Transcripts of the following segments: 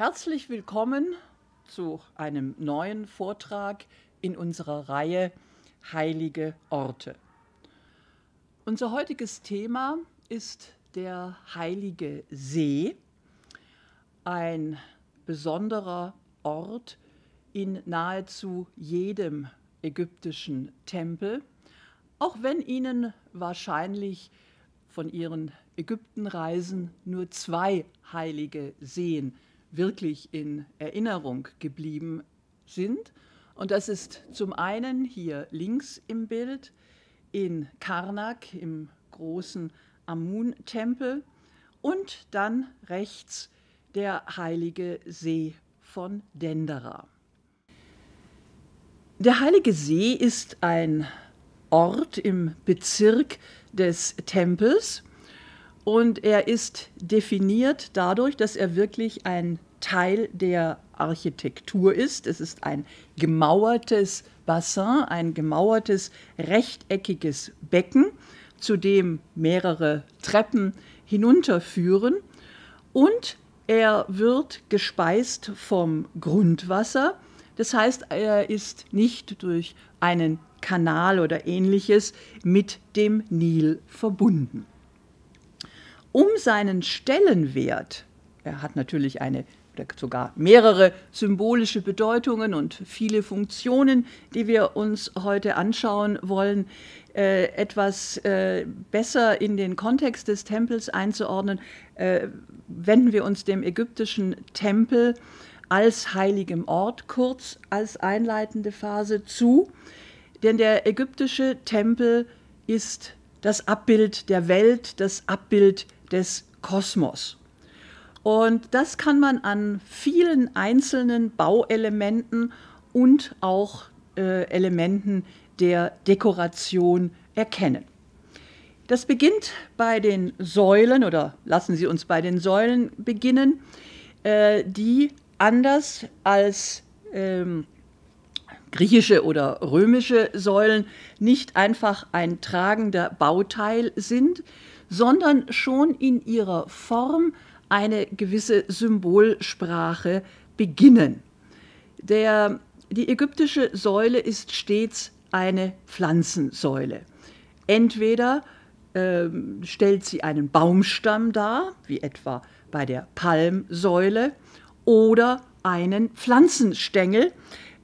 Herzlich willkommen zu einem neuen Vortrag in unserer Reihe Heilige Orte. Unser heutiges Thema ist der Heilige See, ein besonderer Ort in nahezu jedem ägyptischen Tempel, auch wenn Ihnen wahrscheinlich von Ihren Ägyptenreisen nur zwei heilige Seen wirklich in Erinnerung geblieben sind. Und das ist zum einen hier links im Bild in Karnak im großen Amun-Tempel und dann rechts der heilige See von Dendera. Der heilige See ist ein Ort im Bezirk des Tempels und er ist definiert dadurch, dass er wirklich ein Teil der Architektur ist. Es ist ein gemauertes Bassin, ein gemauertes rechteckiges Becken, zu dem mehrere Treppen hinunterführen. Und er wird gespeist vom Grundwasser. Das heißt, er ist nicht durch einen Kanal oder ähnliches mit dem Nil verbunden um seinen Stellenwert, er hat natürlich eine oder sogar mehrere symbolische Bedeutungen und viele Funktionen, die wir uns heute anschauen wollen, äh, etwas äh, besser in den Kontext des Tempels einzuordnen, äh, wenden wir uns dem ägyptischen Tempel als heiligem Ort kurz als einleitende Phase zu. Denn der ägyptische Tempel ist das Abbild der Welt, das Abbild des Kosmos. Und das kann man an vielen einzelnen Bauelementen und auch äh, Elementen der Dekoration erkennen. Das beginnt bei den Säulen oder lassen Sie uns bei den Säulen beginnen, äh, die anders als ähm, griechische oder römische Säulen nicht einfach ein tragender Bauteil sind, sondern schon in ihrer Form eine gewisse Symbolsprache beginnen. Der, die ägyptische Säule ist stets eine Pflanzensäule. Entweder äh, stellt sie einen Baumstamm dar, wie etwa bei der Palmsäule, oder einen Pflanzenstängel.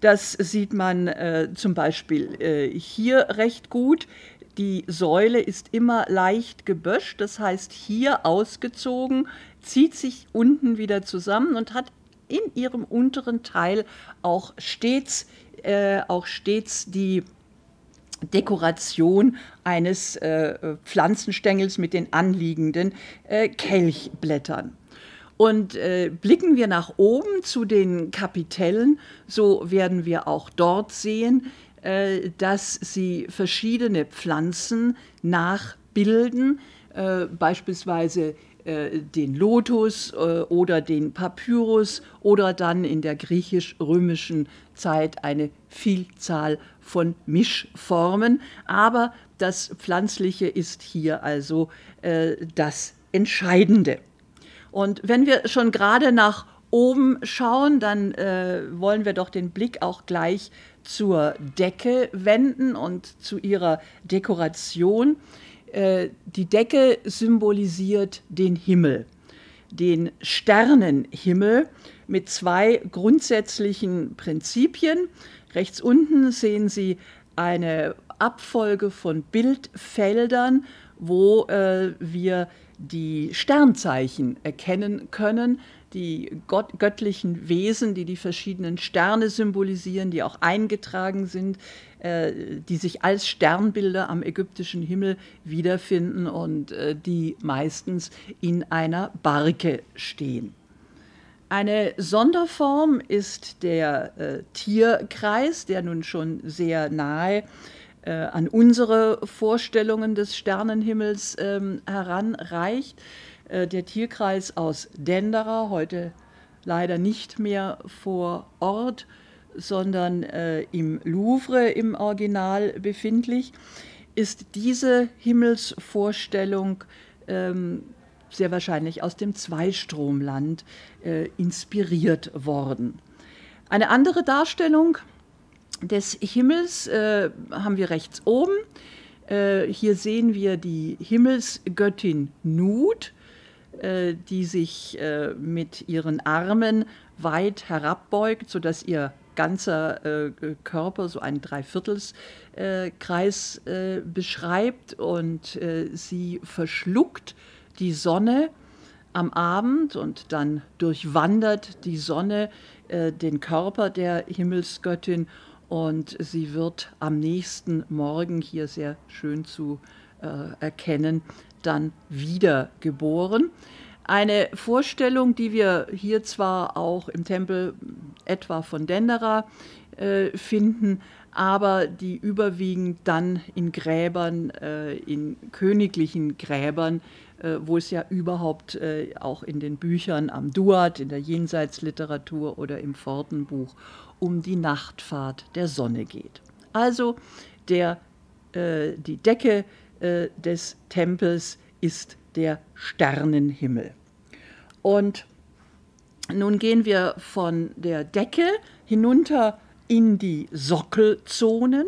Das sieht man äh, zum Beispiel äh, hier recht gut. Die Säule ist immer leicht geböscht, das heißt hier ausgezogen, zieht sich unten wieder zusammen und hat in ihrem unteren Teil auch stets, äh, auch stets die Dekoration eines äh, Pflanzenstängels mit den anliegenden äh, Kelchblättern. Und äh, blicken wir nach oben zu den Kapitellen, so werden wir auch dort sehen, äh, dass sie verschiedene Pflanzen nachbilden, äh, beispielsweise äh, den Lotus oder den Papyrus oder dann in der griechisch-römischen Zeit eine Vielzahl von Mischformen. Aber das Pflanzliche ist hier also das Entscheidende. Und wenn wir schon gerade nach oben schauen, dann äh, wollen wir doch den Blick auch gleich zur Decke wenden und zu ihrer Dekoration. Äh, die Decke symbolisiert den Himmel, den Sternenhimmel mit zwei grundsätzlichen Prinzipien. Rechts unten sehen Sie eine Abfolge von Bildfeldern, wo äh, wir die Sternzeichen erkennen können, die Gott, göttlichen Wesen, die die verschiedenen Sterne symbolisieren, die auch eingetragen sind, äh, die sich als Sternbilder am ägyptischen Himmel wiederfinden und äh, die meistens in einer Barke stehen. Eine Sonderform ist der äh, Tierkreis, der nun schon sehr nahe äh, an unsere Vorstellungen des Sternenhimmels ähm, heranreicht. Äh, der Tierkreis aus Dendera, heute leider nicht mehr vor Ort, sondern äh, im Louvre im Original befindlich, ist diese Himmelsvorstellung ähm, sehr wahrscheinlich aus dem Zweistromland äh, inspiriert worden. Eine andere Darstellung des Himmels äh, haben wir rechts oben. Äh, hier sehen wir die Himmelsgöttin Nut, die sich äh, mit ihren Armen weit herabbeugt, sodass ihr ganzer äh, Körper so einen Dreiviertelskreis äh, beschreibt und sie verschluckt die Sonne am Abend und dann durchwandert die Sonne den Körper der Himmelsgöttin und sie wird am nächsten Morgen hier sehr schön zu äh, erkennen, dann wiedergeboren. Eine Vorstellung, die wir hier zwar auch im Tempel etwa von Dendera äh, finden, aber die überwiegend dann in Gräbern, äh, in königlichen Gräbern, äh, wo es ja überhaupt äh, auch in den Büchern am Duat, in der Jenseitsliteratur oder im Pfortenbuch um die Nachtfahrt der Sonne geht. Also der, äh, die Decke äh, des Tempels ist der Sternenhimmel. Und nun gehen wir von der Decke hinunter in die Sockelzonen.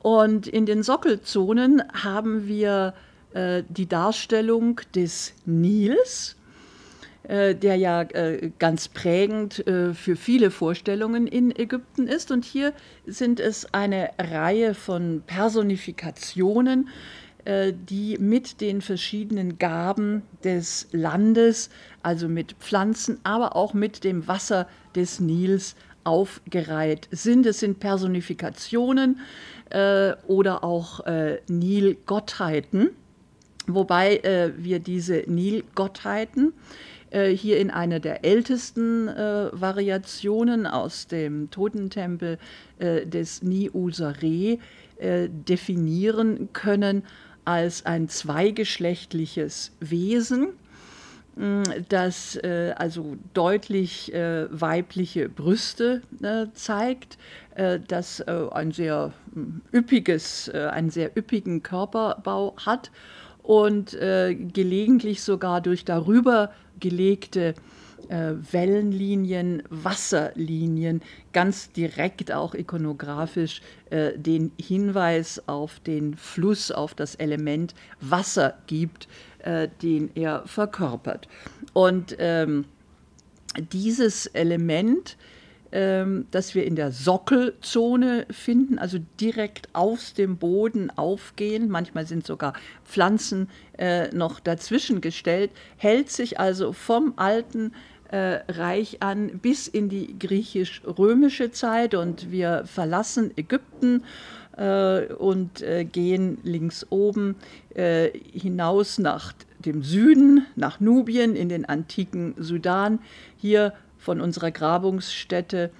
Und in den Sockelzonen haben wir äh, die Darstellung des Nils äh, der ja äh, ganz prägend äh, für viele Vorstellungen in Ägypten ist. Und hier sind es eine Reihe von Personifikationen, die mit den verschiedenen Gaben des Landes, also mit Pflanzen, aber auch mit dem Wasser des Nils aufgereiht sind. Es sind Personifikationen äh, oder auch äh, Nilgottheiten, wobei äh, wir diese Nilgottheiten äh, hier in einer der ältesten äh, Variationen aus dem Totentempel äh, des Ni-Usare äh, definieren können als ein zweigeschlechtliches Wesen mm, das äh, also deutlich äh, weibliche Brüste äh, zeigt, äh, das ein sehr mm, üppiges, einen sehr üppigen Körperbau hat und gelegentlich sogar durch darüber gelegte äh, Wellenlinien, Wasserlinien, ganz direkt auch ikonografisch äh, den Hinweis auf den Fluss, auf das Element Wasser gibt, äh, den er verkörpert. Und ähm, dieses Element ähm, das wir in der Sockelzone finden, also direkt aus dem Boden aufgehen. Manchmal sind sogar Pflanzen äh, noch dazwischen gestellt, hält sich also vom alten äh, Reich an bis in die griechisch-römische Zeit und wir verlassen Ägypten äh, und äh, gehen links oben äh, hinaus nach dem Süden, nach Nubien, in den antiken Sudan. Hier von unserer Grabungsstätte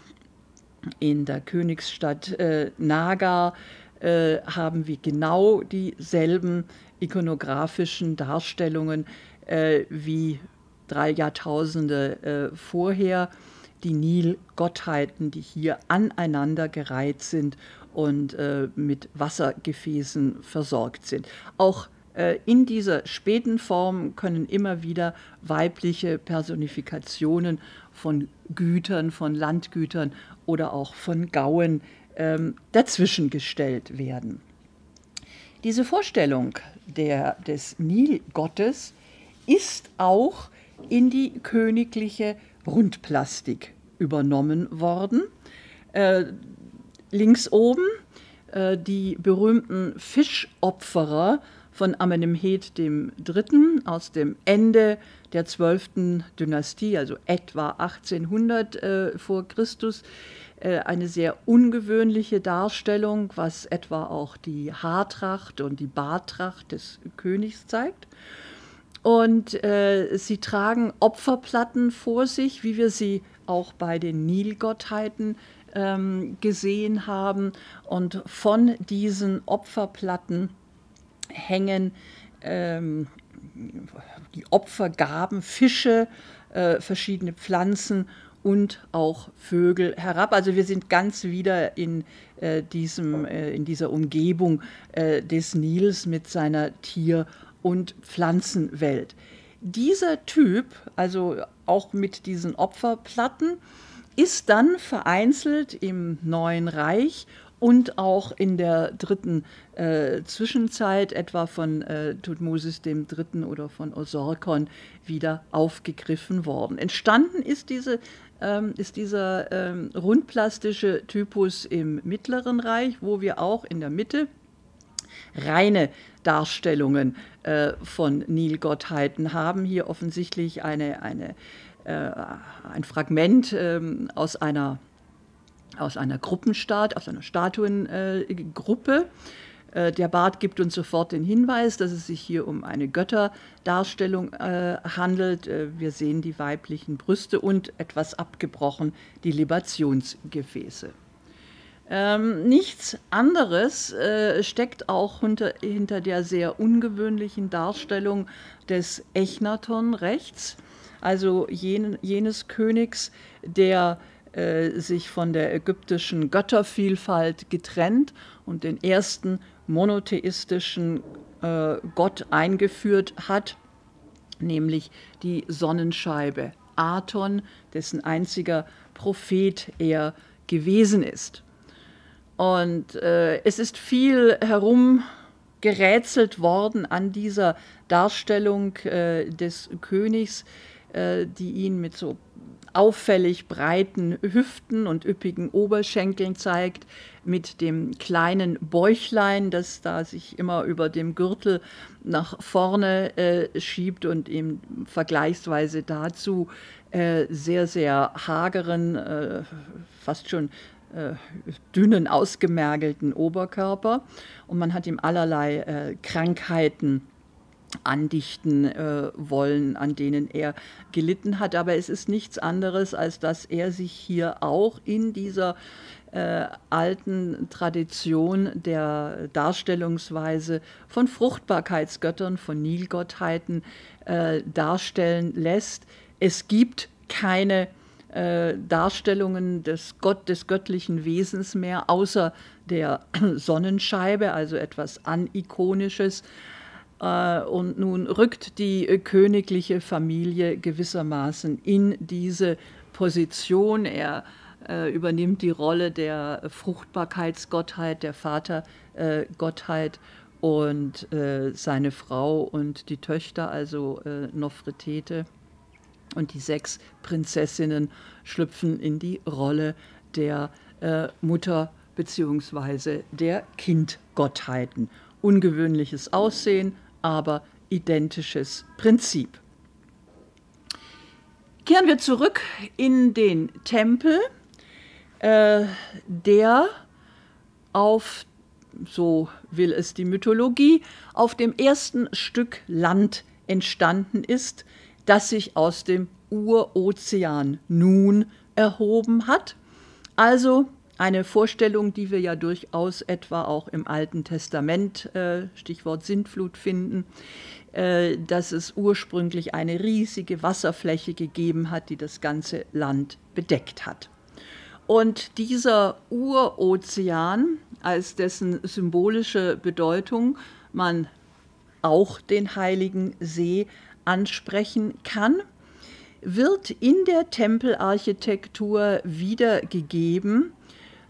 in der Königsstadt äh, Naga äh, haben wir genau dieselben ikonografischen Darstellungen äh, wie drei Jahrtausende äh, vorher. Die Nilgottheiten, die hier aneinander gereiht sind und äh, mit Wassergefäßen versorgt sind. Auch äh, in dieser späten Form können immer wieder weibliche Personifikationen von Gütern, von Landgütern oder auch von Gauen ähm, dazwischen gestellt werden. Diese Vorstellung der, des Nilgottes ist auch in die königliche Rundplastik übernommen worden. Äh, links oben äh, die berühmten Fischopferer von Amenemhet III. aus dem Ende der 12. Dynastie, also etwa 1800 äh, vor Christus, äh, eine sehr ungewöhnliche Darstellung, was etwa auch die Haartracht und die Bartracht des Königs zeigt. Und äh, sie tragen Opferplatten vor sich, wie wir sie auch bei den Nilgottheiten ähm, gesehen haben. Und von diesen Opferplatten hängen ähm, die Opfergaben, Fische, äh, verschiedene Pflanzen und auch Vögel herab. Also wir sind ganz wieder in, äh, diesem, äh, in dieser Umgebung äh, des Nils mit seiner Tier- und Pflanzenwelt. dieser Typ, also auch mit diesen Opferplatten, ist dann vereinzelt im Neuen Reich und auch in der dritten äh, Zwischenzeit, etwa von äh, Tutmosis III. oder von Osorkon, wieder aufgegriffen worden. Entstanden ist, diese, ähm, ist dieser ähm, rundplastische Typus im Mittleren Reich, wo wir auch in der Mitte reine Darstellungen äh, von Nilgottheiten haben. Hier offensichtlich eine, eine, äh, ein Fragment äh, aus einer aus einer Gruppenstaat, aus einer Statuengruppe. Äh, der Bart gibt uns sofort den Hinweis, dass es sich hier um eine Götterdarstellung äh, handelt. Äh, wir sehen die weiblichen Brüste und etwas abgebrochen die Libationsgefäße. Ähm, nichts anderes äh, steckt auch hinter, hinter, der sehr ungewöhnlichen Darstellung des Echnaton rechts, also jen, jenes Königs, der äh, sich von der ägyptischen Göttervielfalt getrennt und den ersten monotheistischen äh, Gott eingeführt hat, nämlich die Sonnenscheibe Aton, dessen einziger Prophet er gewesen ist. Und äh, es ist viel herumgerätselt worden an dieser Darstellung äh, des Königs, äh, die ihn mit so auffällig breiten Hüften und üppigen Oberschenkeln zeigt, mit dem kleinen Bäuchlein, das da sich immer über dem Gürtel nach vorne äh, schiebt und ihm vergleichsweise dazu äh, sehr, sehr hageren, äh, fast schon äh, dünnen, ausgemergelten Oberkörper. Und man hat ihm allerlei äh, Krankheiten andichten äh, wollen, an denen er gelitten hat. Aber es ist nichts anderes, als dass er sich hier auch in dieser äh, alten Tradition der Darstellungsweise von Fruchtbarkeitsgöttern, von Nilgottheiten äh, darstellen lässt. Es gibt keine äh, Darstellungen des Gott, des göttlichen Wesens mehr, außer der Sonnenscheibe, also etwas Anikonisches. Äh, und nun rückt die königliche Familie gewissermaßen in diese Position. Er äh, übernimmt die Rolle der Fruchtbarkeitsgottheit, der Vatergottheit und äh, seine Frau und die Töchter, also Nofretete und die sechs Prinzessinnen schlüpfen in die Rolle der Mutter bzw. der Kindgottheiten. Ungewöhnliches Aussehen, aber identisches Prinzip. Kehren wir zurück in den Tempel, äh, der auf, so will es die Mythologie, auf dem ersten Stück Land entstanden ist, das sich aus dem Urozean nun erhoben hat, also eine Vorstellung, die wir ja durchaus etwa auch im Alten Testament, äh, Stichwort Sintflut, finden, äh, dass es ursprünglich eine riesige Wasserfläche gegeben hat, die das ganze Land bedeckt hat. Und dieser Urozean, als dessen symbolische Bedeutung man auch den Heiligen See ansprechen kann, wird in der Tempelarchitektur wiedergegeben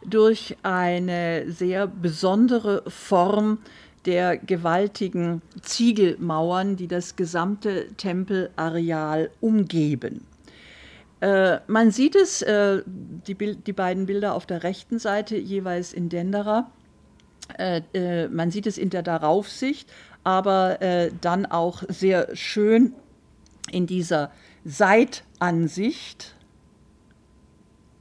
durch eine sehr besondere Form der gewaltigen Ziegelmauern, die das gesamte Tempelareal umgeben. Äh, man sieht es, äh, die, die, beiden Bilder auf der rechten Seite jeweils in Dendera, äh, äh man sieht es in der Daraufsicht, aber äh, dann auch sehr schön in dieser Seitansicht,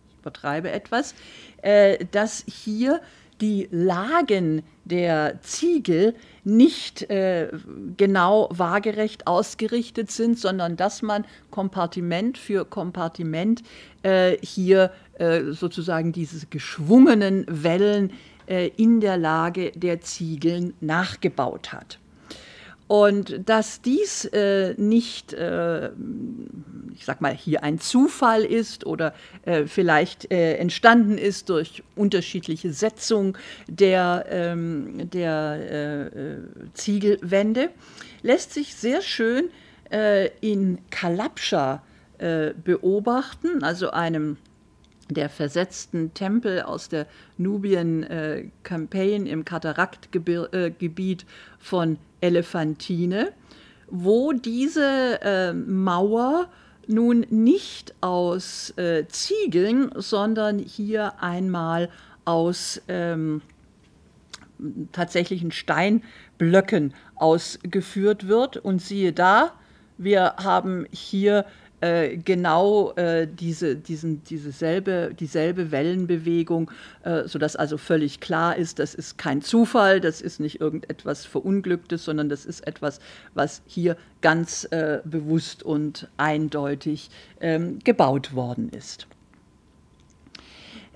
ich übertreibe etwas, äh, dass hier die Lagen der Ziegel nicht äh, genau waagerecht ausgerichtet sind, sondern dass man Kompartiment für Kompartiment äh, hier äh, sozusagen diese geschwungenen Wellen äh, in der Lage der Ziegeln nachgebaut hat. Und dass dies äh, nicht, äh, ich sag mal, hier ein Zufall ist oder äh, vielleicht äh, entstanden ist durch unterschiedliche Setzung der, ähm, der äh, äh, Ziegelwände, lässt sich sehr schön in Kalabscha äh, beobachten, also einem der versetzten Tempel aus der Nubien-Campaign im Kataraktgebiet von Elephantine, wo diese äh, Mauer nun nicht aus äh, Ziegeln, sondern hier einmal aus ähm, tatsächlichen Steinblöcken ausgeführt wird. Und siehe da, wir haben hier äh, genau äh, diese, diesen, diese selbe, dieselbe Wellenbewegung, äh, sodass also völlig klar ist, das ist kein Zufall, das ist nicht irgendetwas Verunglücktes, sondern das ist etwas, was hier ganz äh, bewusst und eindeutig ähm, gebaut worden ist.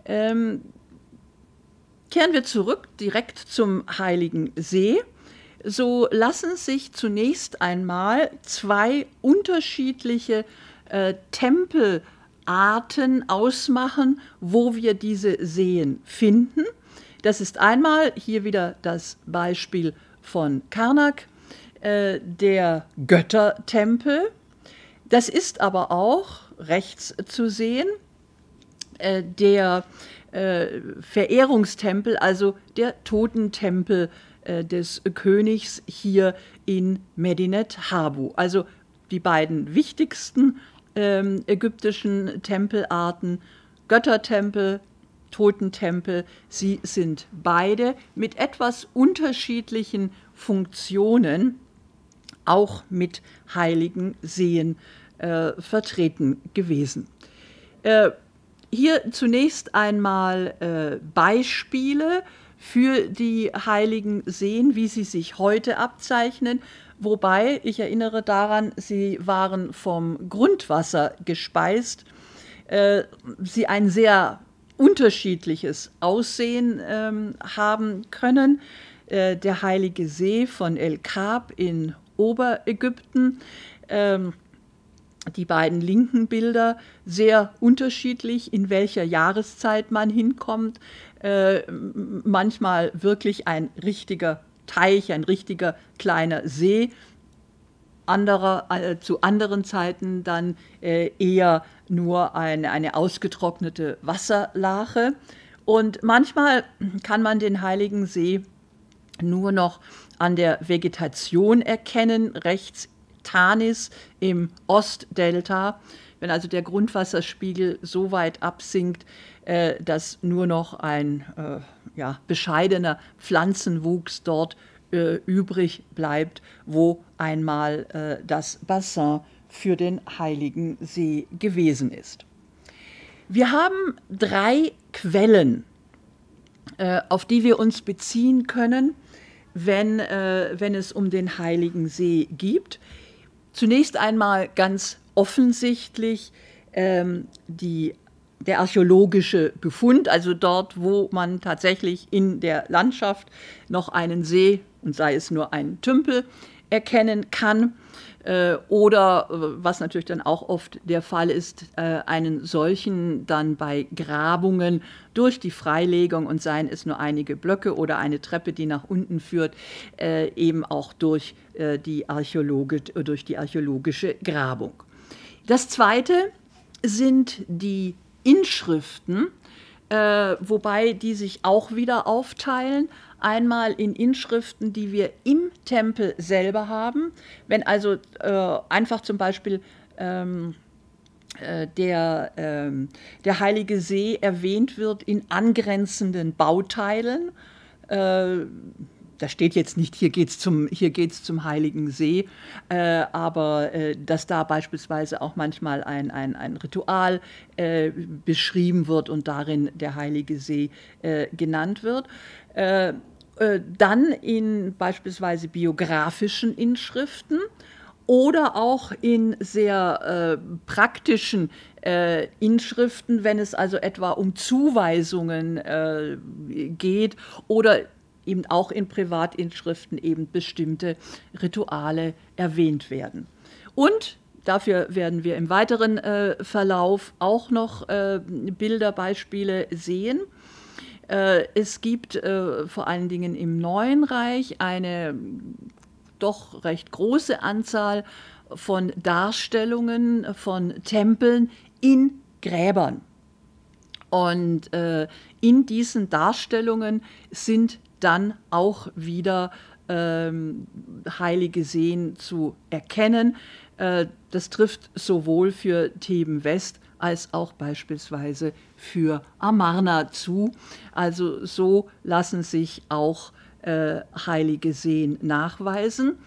Ähm, kehren wir zurück direkt zum Heiligen See so lassen sich zunächst einmal zwei unterschiedliche äh, Tempelarten ausmachen, wo wir diese Seen finden. Das ist einmal hier wieder das Beispiel von Karnak, äh, der Göttertempel. Das ist aber auch rechts zu sehen, äh, der äh, Verehrungstempel, also der Totentempel äh, des Königs hier in Medinet Habu. Also die beiden wichtigsten ähm, ägyptischen Tempelarten, Göttertempel, Totentempel, sie sind beide mit etwas unterschiedlichen Funktionen, auch mit heiligen Seen äh, vertreten gewesen. Äh, hier zunächst einmal äh, Beispiele für die heiligen Seen, wie sie sich heute abzeichnen. Wobei, ich erinnere daran, sie waren vom Grundwasser gespeist, äh, sie ein sehr unterschiedliches Aussehen ähm, haben können. Äh, der heilige See von El Kab in Oberägypten, ähm, die beiden linken Bilder sehr unterschiedlich, in welcher Jahreszeit man hinkommt. Äh, manchmal wirklich ein richtiger Teich, ein richtiger kleiner See. Anderer, äh, zu anderen Zeiten dann äh, eher nur eine, eine ausgetrocknete Wasserlache. Und manchmal kann man den Heiligen See nur noch an der Vegetation erkennen, rechts Tanis im Ostdelta. Wenn also der Grundwasserspiegel so weit absinkt, äh, dass nur noch ein äh, ja, bescheidener Pflanzenwuchs dort äh, übrig bleibt, wo einmal äh, das Bassin für den Heiligen See gewesen ist. Wir haben drei Quellen, äh, auf die wir uns beziehen können, wenn, äh, wenn es um den Heiligen See geht. Zunächst einmal ganz offensichtlich ähm, die der archäologische Befund, also dort, wo man tatsächlich in der Landschaft noch einen See, und sei es nur ein Tümpel, erkennen kann. Äh, oder, äh, was natürlich dann auch oft der Fall ist, äh, einen solchen dann bei Grabungen durch die Freilegung und seien es nur einige Blöcke oder eine Treppe, die nach unten führt, eben auch durch die, Archäologe, durch die archäologische Grabung. Das Zweite sind die Inschriften, äh, wobei die sich auch wieder aufteilen. Einmal in Inschriften, die wir im Tempel selber haben. Wenn also äh, einfach zum Beispiel ähm, äh, der, ähm, der Heilige See erwähnt wird in angrenzenden Bauteilen, äh, da steht jetzt nicht, hier geht es zum, zum Heiligen See, äh, aber äh, dass da beispielsweise auch manchmal ein, ein, ein Ritual äh, beschrieben wird und darin der Heilige See äh, genannt wird. Äh, äh, dann in beispielsweise biografischen Inschriften oder auch in sehr praktischen Inschriften, wenn es also etwa um Zuweisungen geht oder eben auch in Privatinschriften eben bestimmte Rituale erwähnt werden. Und dafür werden wir im weiteren äh, Verlauf auch noch äh, Bilderbeispiele sehen. Äh, es gibt äh, vor allen Dingen im Neuen Reich eine doch recht große Anzahl von Darstellungen von Tempeln in Gräbern. Und äh, in diesen Darstellungen sind dann auch wieder ähm, heilige Seen zu erkennen. Äh, das trifft sowohl für Theben West als auch beispielsweise für Amarna zu. Also so lassen sich auch äh, heilige Seen nachweisen.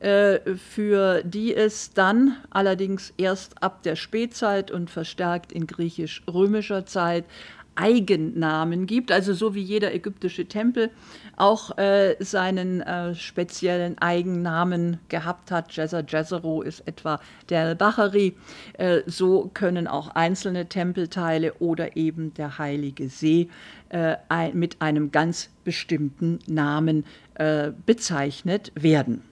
Äh, für die es dann allerdings erst ab der Spätzeit und verstärkt in griechisch-römischer Zeit Eigennamen gibt, also so wie jeder ägyptische Tempel auch äh, seinen äh, speziellen Eigennamen gehabt hat. Jezzer Jezero ist etwa der Al-Bahari. Äh, so können auch einzelne Tempelteile oder eben der Heilige See äh, ein, mit einem ganz bestimmten Namen äh, bezeichnet werden.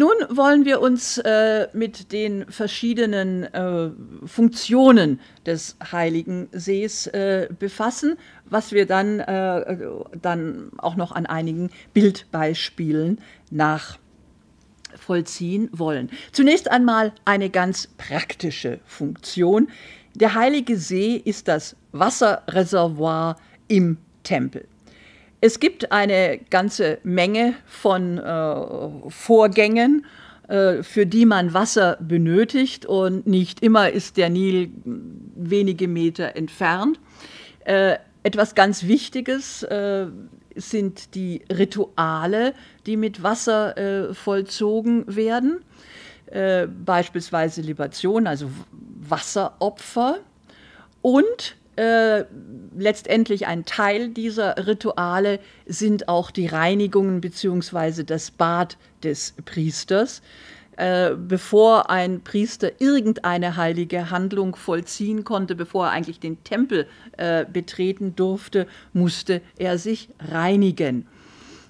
Nun wollen wir uns äh, mit den verschiedenen äh, Funktionen des Heiligen Sees äh, befassen, was wir dann, äh, dann auch noch an einigen Bildbeispielen nachvollziehen wollen. Zunächst einmal eine ganz praktische Funktion. Der Heilige See ist das Wasserreservoir im Tempel. Es gibt eine ganze Menge von äh, Vorgängen, äh, für die man Wasser benötigt und nicht immer ist der Nil wenige Meter entfernt. Äh, etwas ganz Wichtiges äh, sind die Rituale, die mit Wasser äh, vollzogen werden, äh, beispielsweise Libation, also Wasseropfer und äh, letztendlich ein Teil dieser Rituale sind auch die Reinigungen bzw. das Bad des Priesters. Äh, bevor ein Priester irgendeine heilige Handlung vollziehen konnte, bevor er eigentlich den Tempel äh, betreten durfte, musste er sich reinigen.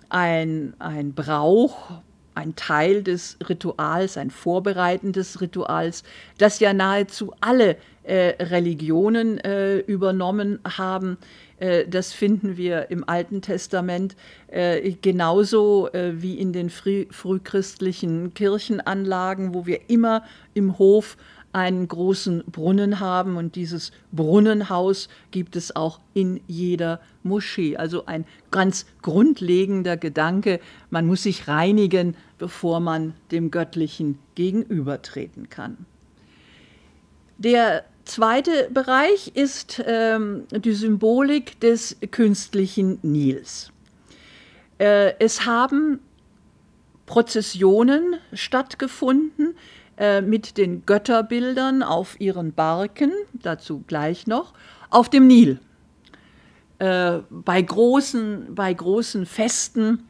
Ein, ein Brauch, ein Teil des Rituals, ein vorbereitendes Rituals, das ja nahezu alle äh, Religionen äh, übernommen haben. Äh, das finden wir im Alten Testament äh, genauso äh, wie in den früh frühchristlichen Kirchenanlagen, wo wir immer im Hof einen großen Brunnen haben und dieses Brunnenhaus gibt es auch in jeder Moschee. Also ein ganz grundlegender Gedanke, man muss sich reinigen, bevor man dem Göttlichen gegenübertreten kann. Der zweite Bereich ist ähm, die Symbolik des künstlichen Nils. Äh, es haben Prozessionen stattgefunden äh, mit den Götterbildern auf ihren Barken, dazu gleich noch, auf dem Nil. Äh, bei, großen, bei großen Festen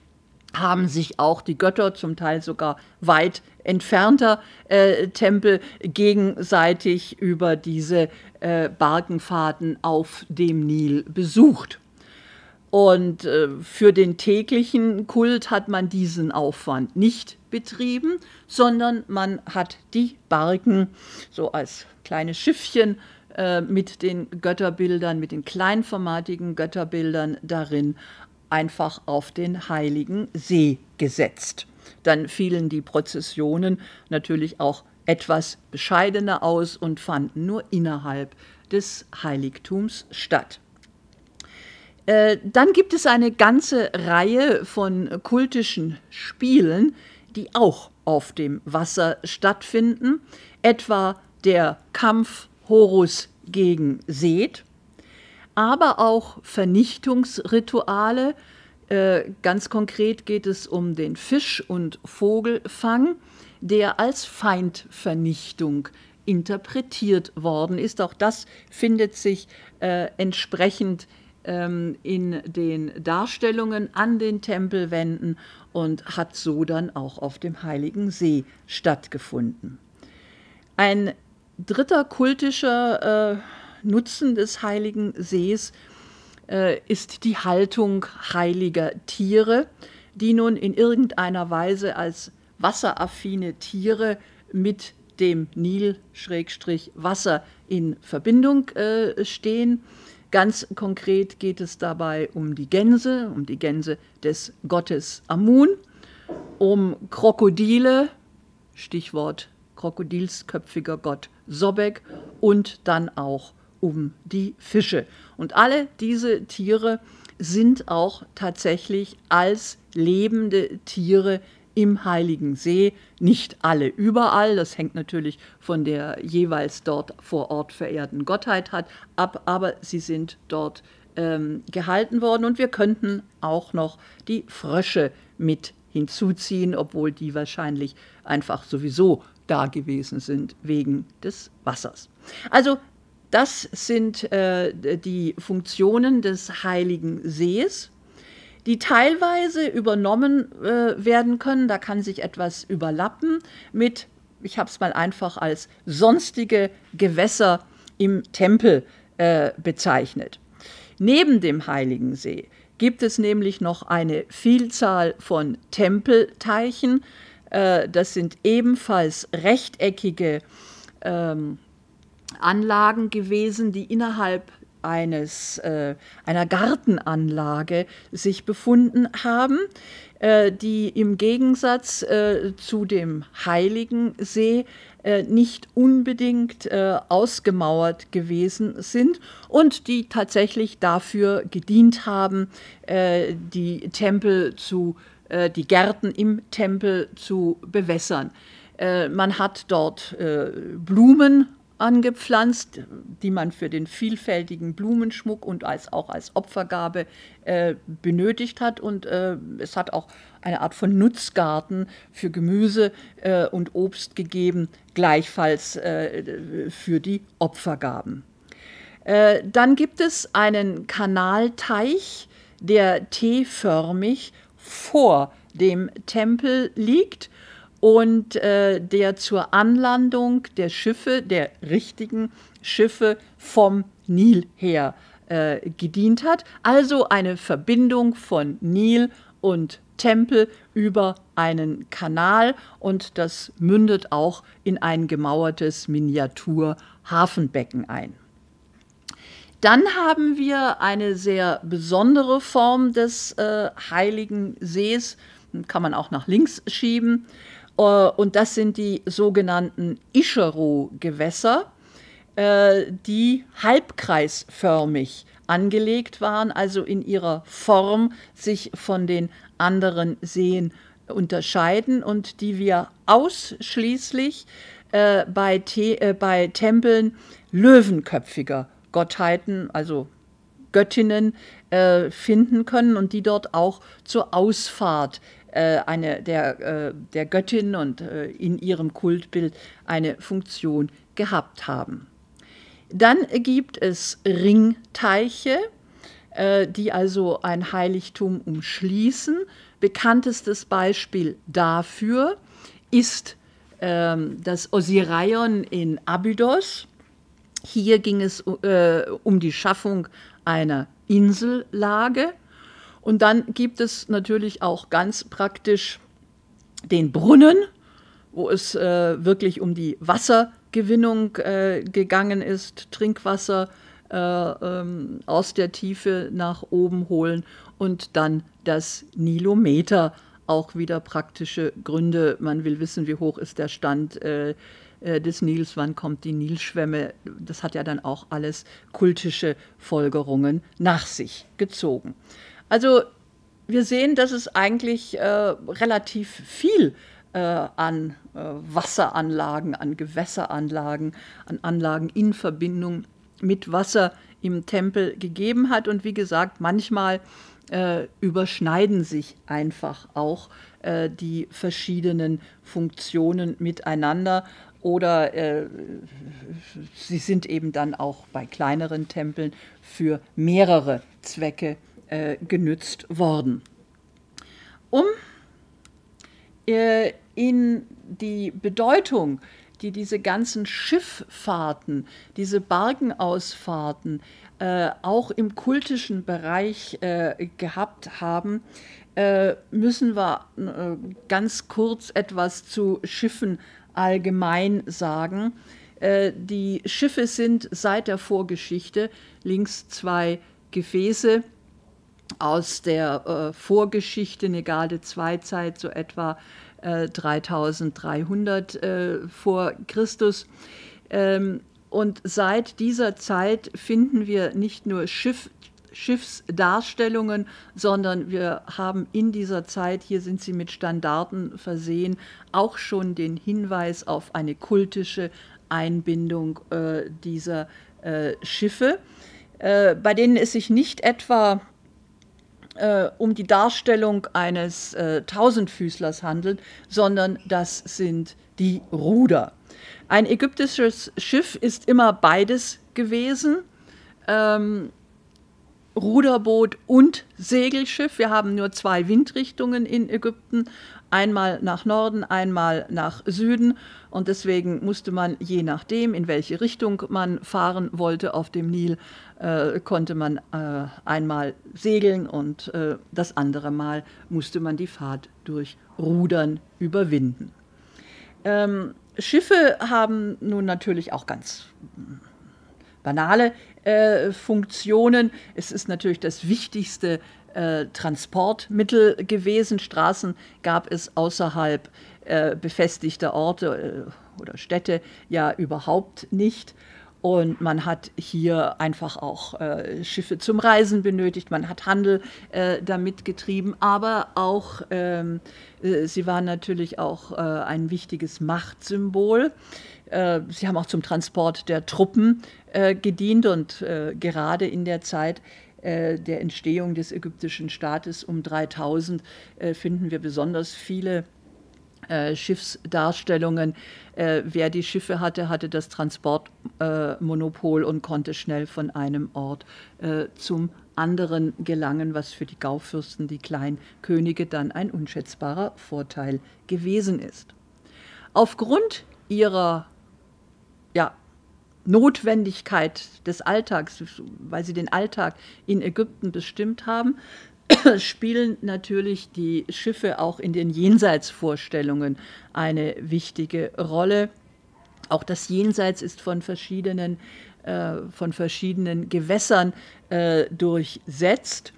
haben sich auch die Götter, zum Teil sogar weit entfernter äh, Tempel, gegenseitig über diese äh, Barkenfahrten auf dem Nil besucht. Und äh, für den täglichen Kult hat man diesen Aufwand nicht betrieben, sondern man hat die Barken so als kleine Schiffchen äh, mit den Götterbildern, mit den kleinformatigen Götterbildern darin einfach auf den heiligen See gesetzt. Dann fielen die Prozessionen natürlich auch etwas bescheidener aus und fanden nur innerhalb des Heiligtums statt. Äh, dann gibt es eine ganze Reihe von kultischen Spielen, die auch auf dem Wasser stattfinden, etwa der Kampf Horus gegen Seth, aber auch Vernichtungsrituale. Äh, ganz konkret geht es um den Fisch- und Vogelfang, der als Feindvernichtung interpretiert worden ist. Auch das findet sich äh, entsprechend ähm, in den Darstellungen an den Tempelwänden und hat so dann auch auf dem Heiligen See stattgefunden. Ein dritter kultischer äh, Nutzen des Heiligen Sees äh, ist die Haltung heiliger Tiere, die nun in irgendeiner Weise als wasseraffine Tiere mit dem Nil-Wasser in Verbindung äh, stehen. Ganz konkret geht es dabei um die Gänse, um die Gänse des Gottes Amun. um Krokodile, Stichwort krokodilsköpfiger Gott Sobek, und dann auch um die Fische. Und alle diese Tiere sind auch tatsächlich als lebende Tiere im Heiligen See. Nicht alle überall, das hängt natürlich von der jeweils dort vor Ort verehrten Gottheit ab, aber sie sind dort ähm, gehalten worden und wir könnten auch noch die Frösche mit hinzuziehen, obwohl die wahrscheinlich einfach sowieso da gewesen sind wegen des Wassers. Also das sind äh, die Funktionen des Heiligen Sees, die teilweise übernommen äh, werden können. Da kann sich etwas überlappen mit, ich habe es mal einfach als sonstige Gewässer im Tempel äh, bezeichnet. Neben dem Heiligen See gibt es nämlich noch eine Vielzahl von Tempelteichen. Äh, das sind ebenfalls rechteckige ähm, Anlagen gewesen, die innerhalb eines, äh, einer Gartenanlage sich befunden haben, äh, die im Gegensatz äh, zu dem Heiligen See äh, nicht unbedingt äh, ausgemauert gewesen sind und die tatsächlich dafür gedient haben, äh, die Tempel zu, die Gärten im Tempel zu bewässern. Man hat dort Blumen angepflanzt, die man für den vielfältigen Blumenschmuck und als, auch als Opfergabe äh, benötigt hat. Und äh, es hat auch eine Art von Nutzgarten für Gemüse äh, und Obst gegeben, gleichfalls äh, für die Opfergaben. Äh, dann gibt es einen Kanalteich, der T-förmig vor dem Tempel liegt und äh, der zur Anlandung der Schiffe, der richtigen Schiffe vom Nil her äh, gedient hat. Also eine Verbindung von Nil und Tempel über einen Kanal und das mündet auch in ein gemauertes Miniatur-Hafenbecken ein. Dann haben wir eine sehr besondere Form des äh, Heiligen Sees, kann man auch nach links schieben. Äh, und das sind die sogenannten Ischero-Gewässer, äh, die halbkreisförmig angelegt waren, also in ihrer Form sich von den anderen Seen unterscheiden und die wir ausschließlich äh, bei, Te äh, bei Tempeln löwenköpfiger Gottheiten, also Göttinnen, äh, finden können und die dort auch zur Ausfahrt eine der, äh, der Göttin und äh, in ihrem Kultbild eine Funktion gehabt haben. Dann gibt es Ringteiche, die also ein Heiligtum umschließen. Bekanntestes Beispiel dafür ist ähm, das Osirion in Abydos. Hier ging es um die Schaffung einer Insellage und dann gibt es natürlich auch ganz praktisch den Brunnen, wo es äh, wirklich um die Wassergewinnung äh, gegangen ist, Trinkwasser äh, ähm, aus der Tiefe nach oben holen und dann das Nilometer, auch wieder praktische Gründe. Man will wissen, wie hoch ist der Stand äh, äh, des Nils, wann kommt die Nilschwemme. Das hat ja dann auch alles kultische Folgerungen nach sich gezogen. Also wir sehen, dass es eigentlich äh, relativ viel äh, an äh, Wasseranlagen, an Gewässeranlagen, an Anlagen in Verbindung mit Wasser im Tempel gegeben hat. Und wie gesagt, manchmal äh, überschneiden sich einfach auch äh, die verschiedenen Funktionen miteinander oder äh, sie sind eben dann auch bei kleineren Tempeln für mehrere Zwecke äh, genützt worden. Um äh, in die Bedeutung, die diese ganzen Schifffahrten, diese Bargenausfahrten äh, auch im kultischen Bereich äh, gehabt haben, müssen wir ganz kurz etwas zu Schiffen allgemein sagen. die Schiffe sind seit der Vorgeschichte links zwei Gefäße aus der äh, Vorgeschichte Negade II-Zeit, so etwa äh, 3300 äh, vor Christus. Ähm, und seit dieser Zeit finden wir nicht nur Schiff, Schiffsdarstellungen, sondern wir haben in dieser Zeit, hier sind sie mit Standarten versehen, auch schon den Hinweis auf eine kultische Einbindung äh, dieser äh, Schiffe, äh, bei denen es sich nicht etwa äh, um die Darstellung eines äh, Tausendfüßlers handelt, sondern das sind die Ruder. Ein ägyptisches Schiff ist immer beides gewesen. Ähm, Ruderboot und Segelschiff. Wir haben nur zwei Windrichtungen in Ägypten, einmal nach Norden, einmal nach Süden. Und deswegen musste man, je nachdem, in welche Richtung man fahren wollte auf dem Nil, äh, konnte man äh, einmal segeln und äh, das andere Mal musste man die Fahrt durch Rudern überwinden. Ähm, Schiffe haben nun natürlich auch ganz banale äh, Funktionen. Es ist natürlich das wichtigste äh, Transportmittel gewesen. Straßen gab es außerhalb äh, befestigter Orte oder Städte ja überhaupt nicht. Und man hat hier einfach auch äh, Schiffe zum Reisen benötigt, man hat Handel äh, damit getrieben, aber auch, ähm, äh, sie waren natürlich auch äh, ein wichtiges Machtsymbol. Äh, sie haben auch zum Transport der Truppen äh, gedient. Und gerade in der Zeit der Entstehung des ägyptischen Staates um 3000 finden wir besonders viele äh, Schiffsdarstellungen. Äh, wer die Schiffe hatte, hatte das Transportmonopol äh, und konnte schnell von einem Ort zum anderen gelangen, was für die Gaufürsten, die Kleinkönige, dann ein unschätzbarer Vorteil gewesen ist. Aufgrund ihrer ja, Notwendigkeit des Alltags, weil sie den Alltag in Ägypten bestimmt haben, spielen natürlich die Schiffe auch in den Jenseitsvorstellungen eine wichtige Rolle. Auch das Jenseits ist von verschiedenen, äh, von verschiedenen Gewässern äh, durchsetzt.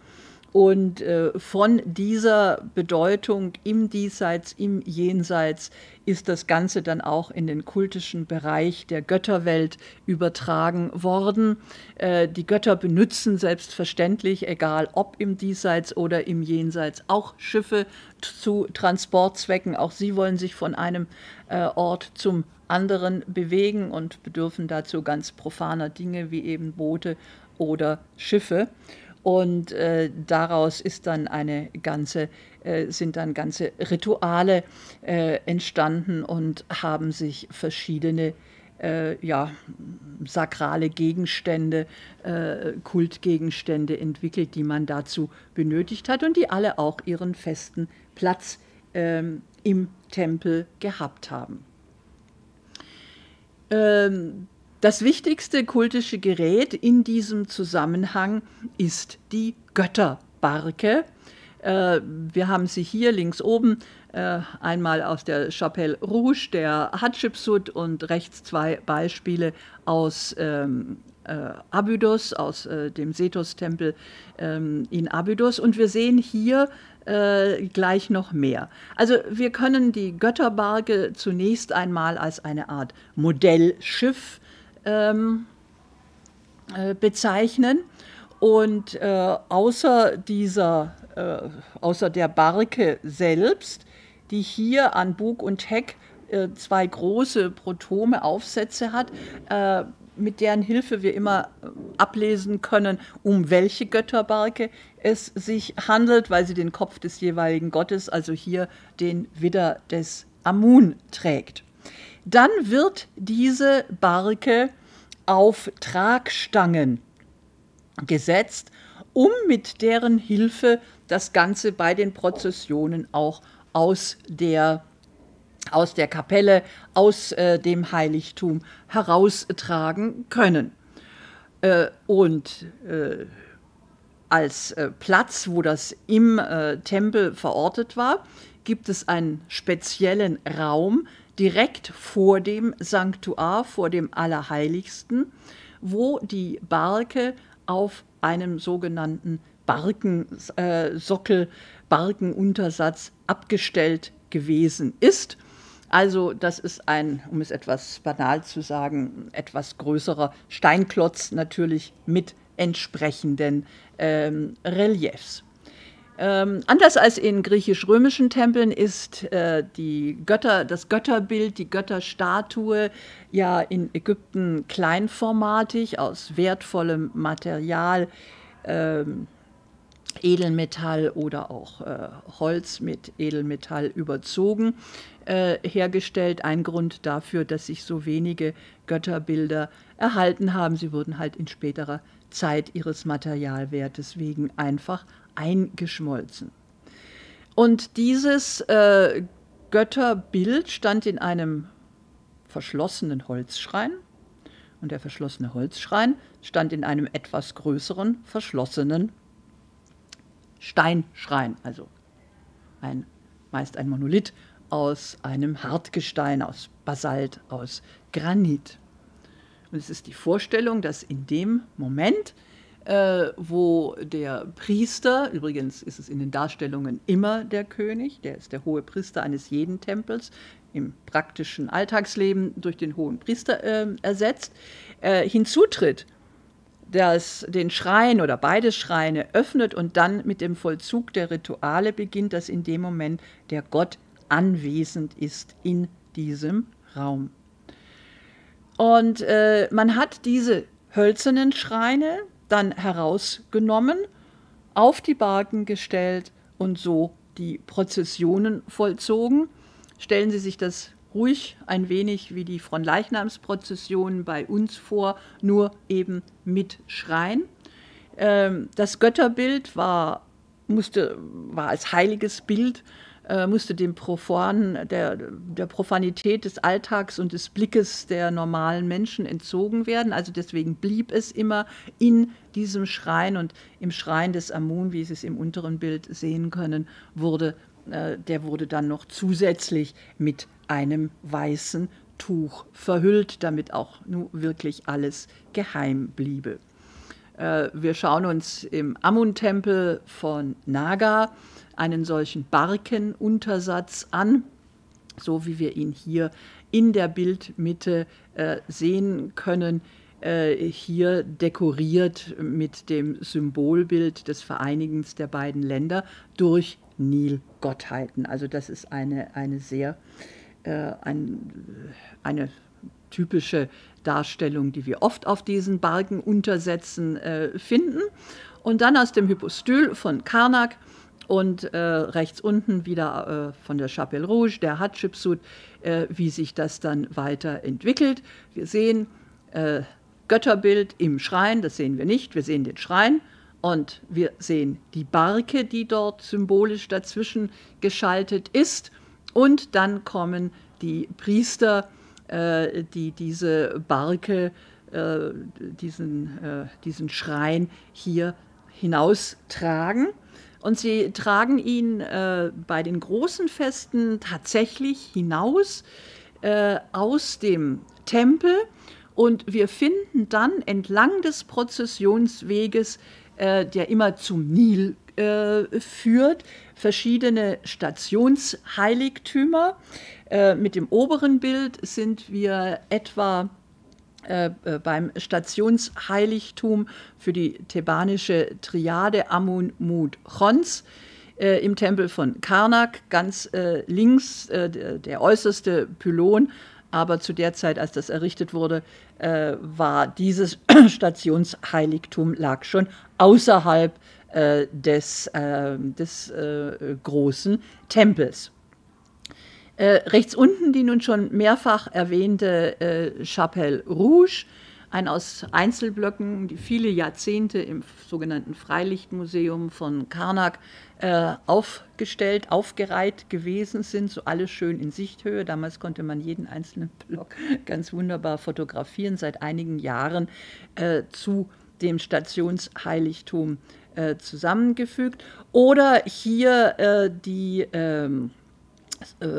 Und äh, von dieser Bedeutung im Diesseits, im Jenseits ist das Ganze dann auch in den kultischen Bereich der Götterwelt übertragen worden. Äh, die Götter benutzen selbstverständlich, egal ob im Diesseits oder im Jenseits, auch Schiffe zu Transportzwecken. Auch sie wollen sich von einem äh, Ort zum anderen bewegen und bedürfen dazu ganz profaner Dinge wie eben Boote oder Schiffe. Und äh, daraus ist dann eine ganze, äh, sind dann ganze Rituale äh, entstanden und haben sich verschiedene äh, ja, sakrale Gegenstände, äh, Kultgegenstände entwickelt, die man dazu benötigt hat und die alle auch ihren festen Platz ähm, im Tempel gehabt haben. Ähm, das wichtigste kultische Gerät in diesem Zusammenhang ist die Götterbarke. Äh, wir haben sie hier links oben, äh, einmal aus der Chapelle Rouge, der Hatschepsut und rechts zwei Beispiele aus ähm, äh, Abydos, aus dem Sethos-Tempel ähm, in Abydos. Und wir sehen hier gleich noch mehr. Also wir können die Götterbarke zunächst einmal als eine Art Modellschiff ähm, äh, bezeichnen. Und äh, außer, dieser, äh, außer der Barke selbst, die hier an Bug und Heck äh, zwei große Protome-Aufsätze hat, äh, mit deren Hilfe wir immer ablesen können, um welche Götterbarke es sich handelt, weil sie den Kopf des jeweiligen Gottes, also hier den Widder des Amun, trägt. Dann wird diese Barke auf Tragstangen gesetzt, um mit deren Hilfe das Ganze bei den Prozessionen auch aus der, aus der Kapelle, aus äh, dem Heiligtum heraustragen können. Äh, und äh, als äh, Platz, wo das im äh, Tempel verortet war, gibt es einen speziellen Raum, direkt vor dem Sanktuar, vor dem Allerheiligsten, wo die Barke auf einem sogenannten Barkensockel, äh, Barkenuntersatz abgestellt gewesen ist. Also das ist ein, um es etwas banal zu sagen, etwas größerer Steinklotz natürlich mit entsprechenden ähm, Reliefs. Ähm, anders als in griechisch-römischen Tempeln ist äh, die Götter, das Götterbild, die Götterstatue ja in Ägypten kleinformatig aus wertvollem Material, ähm, Edelmetall oder auch äh, Holz mit Edelmetall überzogen äh, hergestellt. Ein Grund dafür, dass sich so wenige Götterbilder erhalten haben. Sie wurden halt in späterer Zeit ihres Materialwertes wegen einfach eingeschmolzen. Und dieses äh, Götterbild stand in einem verschlossenen Holzschrein und der verschlossene Holzschrein stand in einem etwas größeren verschlossenen Steinschrein, also ein, meist ein Monolith aus einem Hartgestein, aus Basalt, aus Granit. Und es ist die Vorstellung, dass in dem Moment, äh, wo der Priester, übrigens ist es in den Darstellungen immer der König, der ist der hohe Priester eines jeden Tempels, im praktischen Alltagsleben durch den hohen Priester äh, ersetzt, äh, hinzutritt, das den Schrein oder beide Schreine öffnet und dann mit dem Vollzug der Rituale beginnt, dass in dem Moment der Gott anwesend ist in diesem Raum. Und äh, man hat diese hölzernen Schreine dann herausgenommen, auf die Barken gestellt und so die Prozessionen vollzogen. Stellen Sie sich das ruhig ein wenig wie die Fronleichnamsprozession bei uns vor, nur eben mit Schrein. Ähm, das Götterbild war, musste, war als heiliges Bild äh, musste dem Profan, der, der Profanität des Alltags und des Blickes der normalen Menschen entzogen werden. Also deswegen blieb es immer in diesem Schrein und im Schrein des Amun, wie Sie es im unteren Bild sehen können, wurde, äh, der wurde dann noch zusätzlich mit einem weißen Tuch verhüllt, damit auch nun wirklich alles geheim bliebe. Äh, wir schauen uns im Amun-Tempel von Naga einen solchen Barkenuntersatz an, so wie wir ihn hier in der Bildmitte äh, sehen können, äh, hier dekoriert mit dem Symbolbild des Vereinigens der beiden Länder durch Nilgottheiten. Also das ist eine, eine sehr äh, ein, eine typische Darstellung, die wir oft auf diesen Barkenuntersätzen äh, finden. Und dann aus dem Hypostyl von Karnak und äh, rechts unten wieder äh, von der Chapelle Rouge, der Hatschepsut, äh, wie sich das dann weiterentwickelt. Wir sehen äh, Götterbild im Schrein, das sehen wir nicht, wir sehen den Schrein und wir sehen die Barke, die dort symbolisch dazwischen geschaltet ist. Und dann kommen die Priester, die diese Barke, äh, diesen, diesen Schrein hier hinaustragen. Und sie tragen ihn äh, bei den großen Festen tatsächlich hinaus äh, aus dem Tempel. Und wir finden dann entlang des Prozessionsweges, äh, der immer zum Nil äh, führt, verschiedene Stationsheiligtümer. Äh, mit dem oberen Bild sind wir etwa äh, äh, beim Stationsheiligtum für die thebanische Triade Amun Mut Chons äh, im Tempel von Karnak, ganz links der, äußerste Pylon. Aber zu der Zeit, als das errichtet wurde, war dieses Stationsheiligtum lag schon außerhalb des, des großen Tempels. Äh, rechts unten die nun schon mehrfach erwähnte äh, Chapelle Rouge, ein aus Einzelblöcken, die viele Jahrzehnte im sogenannten Freilichtmuseum von Karnak äh, aufgestellt, aufgereiht gewesen sind, so alles schön in Sichthöhe. Damals konnte man jeden einzelnen Block ganz wunderbar fotografieren, seit einigen Jahren äh, zu dem Stationsheiligtum äh, zusammengefügt. Oder hier äh, die ähm, äh,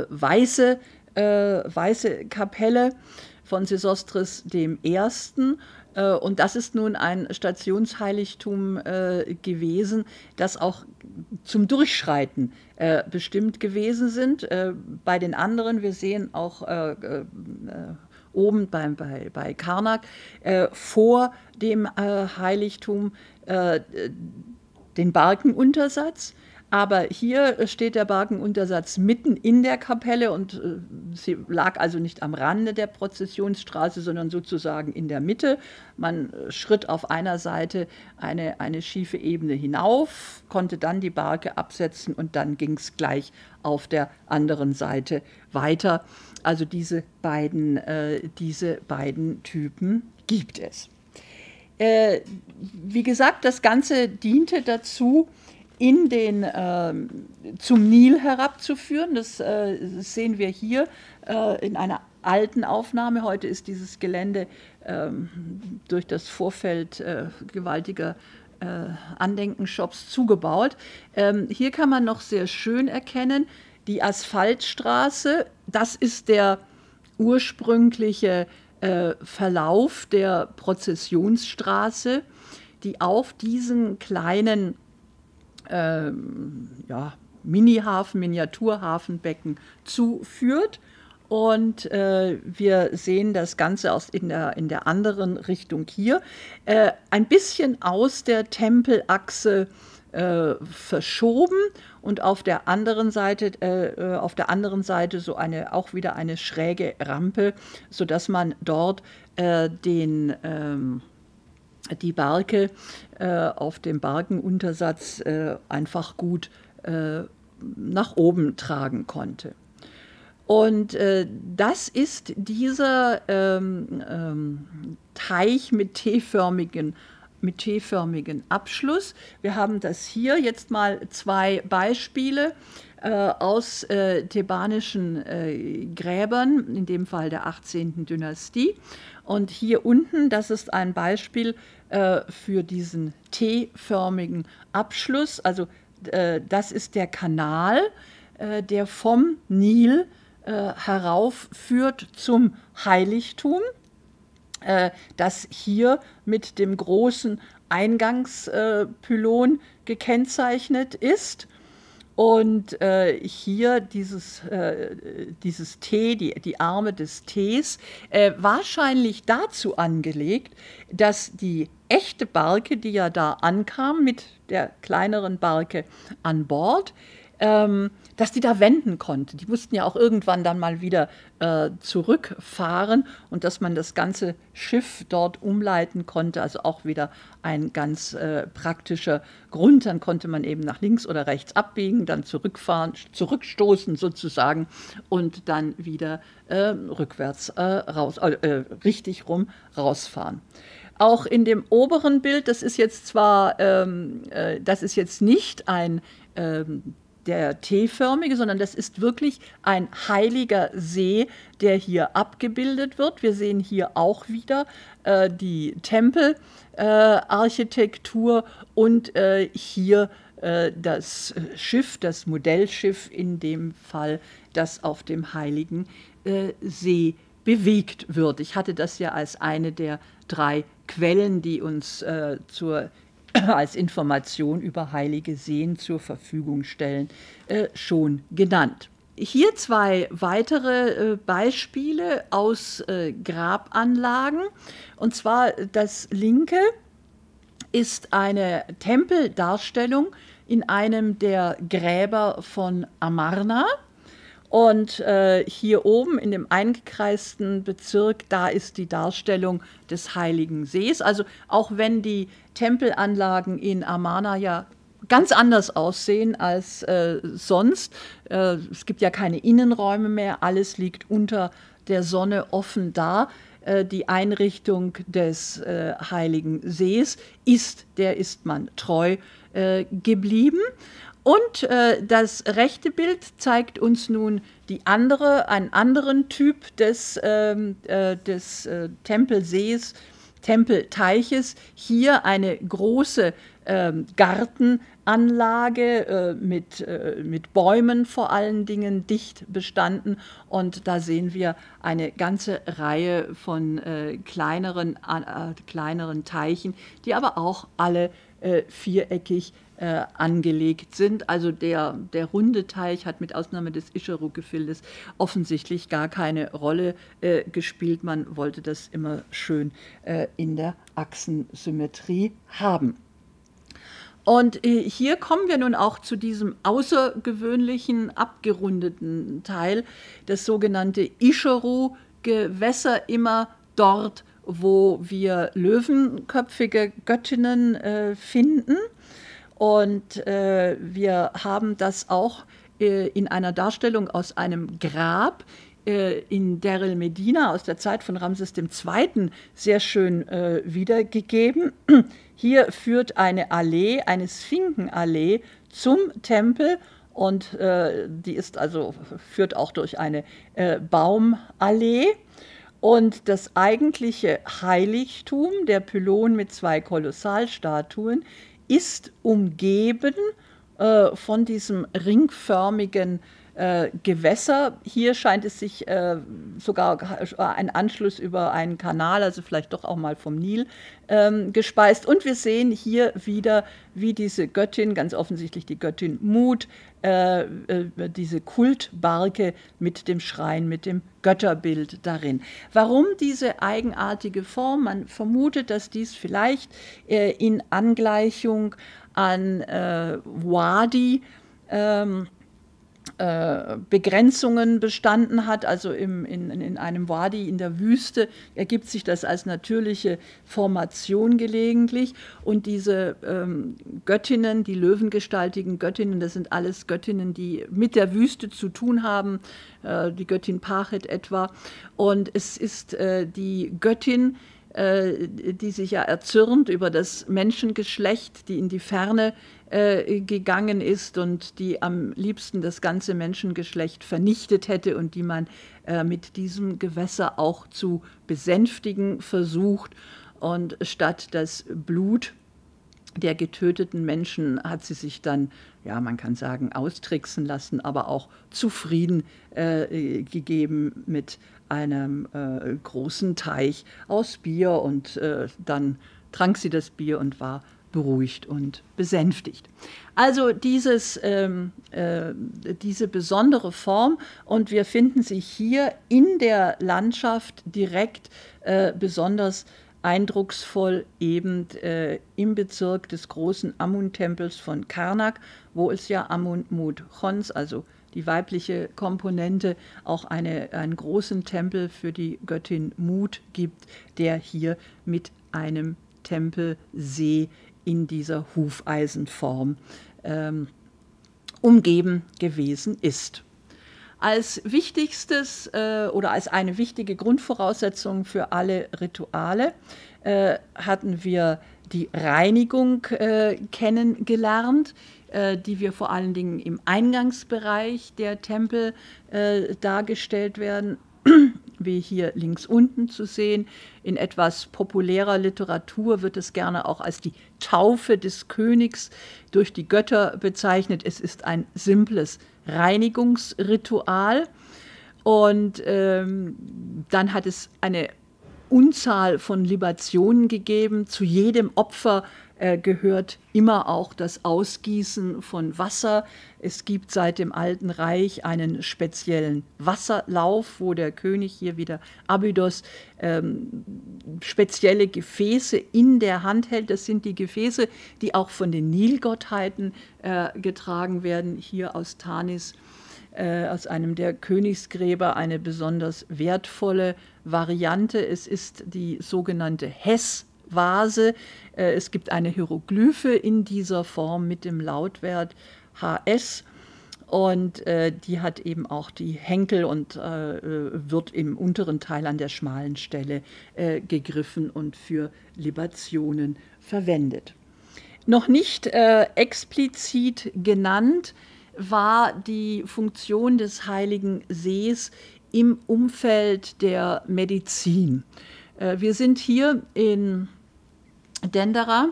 weiße, äh, weiße Kapelle von Sesostris I. Äh, und das ist nun ein Stationsheiligtum äh, gewesen, das auch zum Durchschreiten äh, bestimmt gewesen sind. Äh, bei den anderen, wir sehen auch äh, äh, oben bei, bei, bei Karnak, vor dem Heiligtum den Barkenuntersatz aber hier steht der Barkenuntersatz mitten in der Kapelle und äh, sie lag also nicht am Rande der Prozessionsstraße, sondern sozusagen in der Mitte. Man äh, schritt auf einer Seite eine, eine schiefe Ebene hinauf, konnte dann die Barke absetzen und dann ging es gleich auf der anderen Seite weiter. Also diese beiden, äh, diese beiden Typen gibt es. Äh, wie gesagt, das Ganze diente dazu, in den, äh, zum Nil herabzuführen. Das, äh, sehen wir hier äh, in einer alten Aufnahme. Heute ist dieses Gelände ähm, durch das Vorfeld äh, gewaltiger äh, Andenkenshops zugebaut. Ähm, hier kann man noch sehr schön erkennen, die Asphaltstraße, das ist der ursprüngliche äh, Verlauf der Prozessionsstraße, die auf diesen kleinen ähm, ja, Mini-Hafen, Miniaturhafenbecken zuführt. Und äh, wir sehen das Ganze aus in, der, in der anderen Richtung hier. Äh, ein bisschen aus der Tempelachse äh, verschoben und auf der anderen Seite, äh, äh, auf der anderen Seite so eine, auch wieder eine schräge Rampe, sodass man dort äh, den ähm, die Barke äh, auf dem Barkenuntersatz äh, einfach gut äh, nach oben tragen konnte. Und äh, das ist dieser ähm, ähm, Teich mit T-förmigen mit T-förmigen Abschluss. Wir haben das hier jetzt mal zwei Beispiele äh, aus äh, thebanischen Gräbern, in dem Fall der 18. Dynastie. Und hier unten, das ist ein Beispiel äh, für diesen T-förmigen Abschluss. Also äh, das ist der Kanal, äh, der vom Nil äh, heraufführt zum Heiligtum, äh, das hier mit dem großen Eingangspylon gekennzeichnet ist. Und äh, hier dieses, äh, dieses T, die, die Arme des Ts, äh, wahrscheinlich dazu angelegt, dass die echte Barke, die ja da ankam mit der kleineren Barke an Bord, ähm, dass die da wenden konnte. Die mussten ja auch irgendwann dann mal wieder äh, zurückfahren und dass man das ganze Schiff dort umleiten konnte. Also auch wieder ein ganz äh, praktischer Grund. Dann konnte man eben nach links oder rechts abbiegen, dann zurückfahren, zurückstoßen sozusagen und dann wieder äh, rückwärts äh, raus, äh, richtig rum rausfahren. Auch in dem oberen Bild, das ist jetzt zwar, ähm, äh, das ist jetzt nicht ein ähm, der T-förmige, sondern das ist wirklich ein heiliger See, der hier abgebildet wird. Wir sehen hier auch wieder äh, die Tempelarchitektur äh, und äh, hier äh, das Schiff, das Modellschiff in dem Fall, das auf dem heiligen äh, See bewegt wird. Ich hatte das ja als eine der drei Quellen, die uns äh, zur als Information über heilige Seen zur Verfügung stellen, äh, schon genannt. Hier zwei weitere äh, Beispiele aus äh, Grabanlagen. Und zwar das linke ist eine Tempeldarstellung in einem der Gräber von Amarna. Und äh, hier oben in dem eingekreisten Bezirk, da ist die Darstellung des Heiligen Sees. Also auch wenn die Tempelanlagen in Amana ja ganz anders aussehen als äh, sonst. Äh, es gibt ja keine Innenräume mehr, alles liegt unter der Sonne offen da. Äh, die Einrichtung des äh, Heiligen Sees ist, der ist man treu äh, geblieben. Und äh, das rechte Bild zeigt uns nun die andere, einen anderen Typ des, ähm, äh, des äh, Tempelsees Tempelteiches. Hier eine große ähm, Gartenanlage äh, mit, äh, mit Bäumen vor allen Dingen dicht bestanden. Und da sehen wir eine ganze Reihe von äh, kleineren, kleineren Teichen, die aber auch alle viereckig äh, angelegt sind. Also der, der runde Teich hat mit Ausnahme des Ischero-Gefildes offensichtlich gar keine Rolle äh, gespielt. Man wollte das immer schön äh, in der Achsensymmetrie haben. Und äh, hier kommen wir nun auch zu diesem außergewöhnlichen, abgerundeten Teil, das sogenannte Ischeru-Gewässer, immer dort, wo wir löwenköpfige Göttinnen äh, finden. Und äh, wir haben das auch äh, in einer Darstellung aus einem Grab äh, in Derel Medina aus der Zeit von Ramses II. sehr schön äh, wiedergegeben. Hier führt eine Allee, eine Sphinkenallee zum Tempel und äh, die ist also führt auch durch eine äh, Baumallee. Und das eigentliche Heiligtum, der Pylon mit zwei Kolossalstatuen, ist umgeben äh, von diesem ringförmigen äh, Gewässer. Hier scheint es sich äh, sogar ein Anschluss über einen Kanal, also vielleicht doch auch mal vom Nil, ähm, gespeist. Und wir sehen hier wieder, wie diese Göttin, ganz offensichtlich die Göttin Mut, äh, äh, diese Kultbarke mit dem Schrein, mit dem Götterbild darin. Warum diese eigenartige Form? Man vermutet, dass dies vielleicht äh, in Angleichung an Wadi, ähm, äh, Begrenzungen bestanden hat, also im, in, in einem Wadi in der Wüste, ergibt sich das als natürliche Formation gelegentlich. Und diese ähm, Göttinnen, die löwengestaltigen Göttinnen, das sind alles Göttinnen, die mit der Wüste zu tun haben, äh, die Göttin Pachet etwa. Und es ist äh, die Göttin, äh, die sich ja erzürnt über das Menschengeschlecht, die in die Ferne äh, gegangen ist und die am liebsten das ganze Menschengeschlecht vernichtet hätte und die man äh, mit diesem Gewässer auch zu besänftigen versucht. Und statt das Blut der getöteten Menschen hat sie sich dann, ja, man kann sagen, austricksen lassen, aber auch zufrieden äh, gegeben mit einem äh, großen Teich aus Bier und äh, dann trank sie das Bier und war beruhigt und besänftigt. Also dieses, ähm, äh, diese besondere Form und wir finden sie hier in der Landschaft direkt äh, besonders eindrucksvoll eben äh, im Bezirk des großen Amun-Tempels von Karnak, wo es ja Amun Mut Chons, also die weibliche Komponente, auch eine, einen großen Tempel für die Göttin Mut gibt, der hier mit einem Tempelsee in dieser Hufeisenform ähm, umgeben gewesen ist. Als wichtigstes äh, oder als eine wichtige Grundvoraussetzung für alle Rituale äh, hatten wir die Reinigung äh, kennengelernt, äh, die wir vor allen Dingen im Eingangsbereich der Tempel äh, dargestellt werden wie hier links unten zu sehen. In etwas populärer Literatur wird es gerne auch als die Taufe des Königs durch die Götter bezeichnet. Es ist ein simples Reinigungsritual. Und ähm, dann hat es eine Unzahl von Libationen gegeben. Zu jedem Opfer gehört immer auch das Ausgießen von Wasser. Es gibt seit dem Alten Reich einen speziellen Wasserlauf, wo der König hier wieder Abydos ähm, spezielle Gefäße in der Hand hält. Das sind die Gefäße, die auch von den Nilgottheiten äh, getragen werden, hier aus Tanis äh, aus einem der Königsgräber eine besonders wertvolle Variante. Es ist die sogenannte Hess Vase. Äh, es gibt eine Hieroglyphe in dieser Form mit dem Lautwert HS und äh, die hat eben auch die Henkel und äh, wird im unteren Teil an der schmalen Stelle äh, gegriffen und für Libationen verwendet. Noch nicht äh, explizit genannt war die Funktion des Heiligen Sees im Umfeld der Medizin. Äh, wir sind hier in Dendera.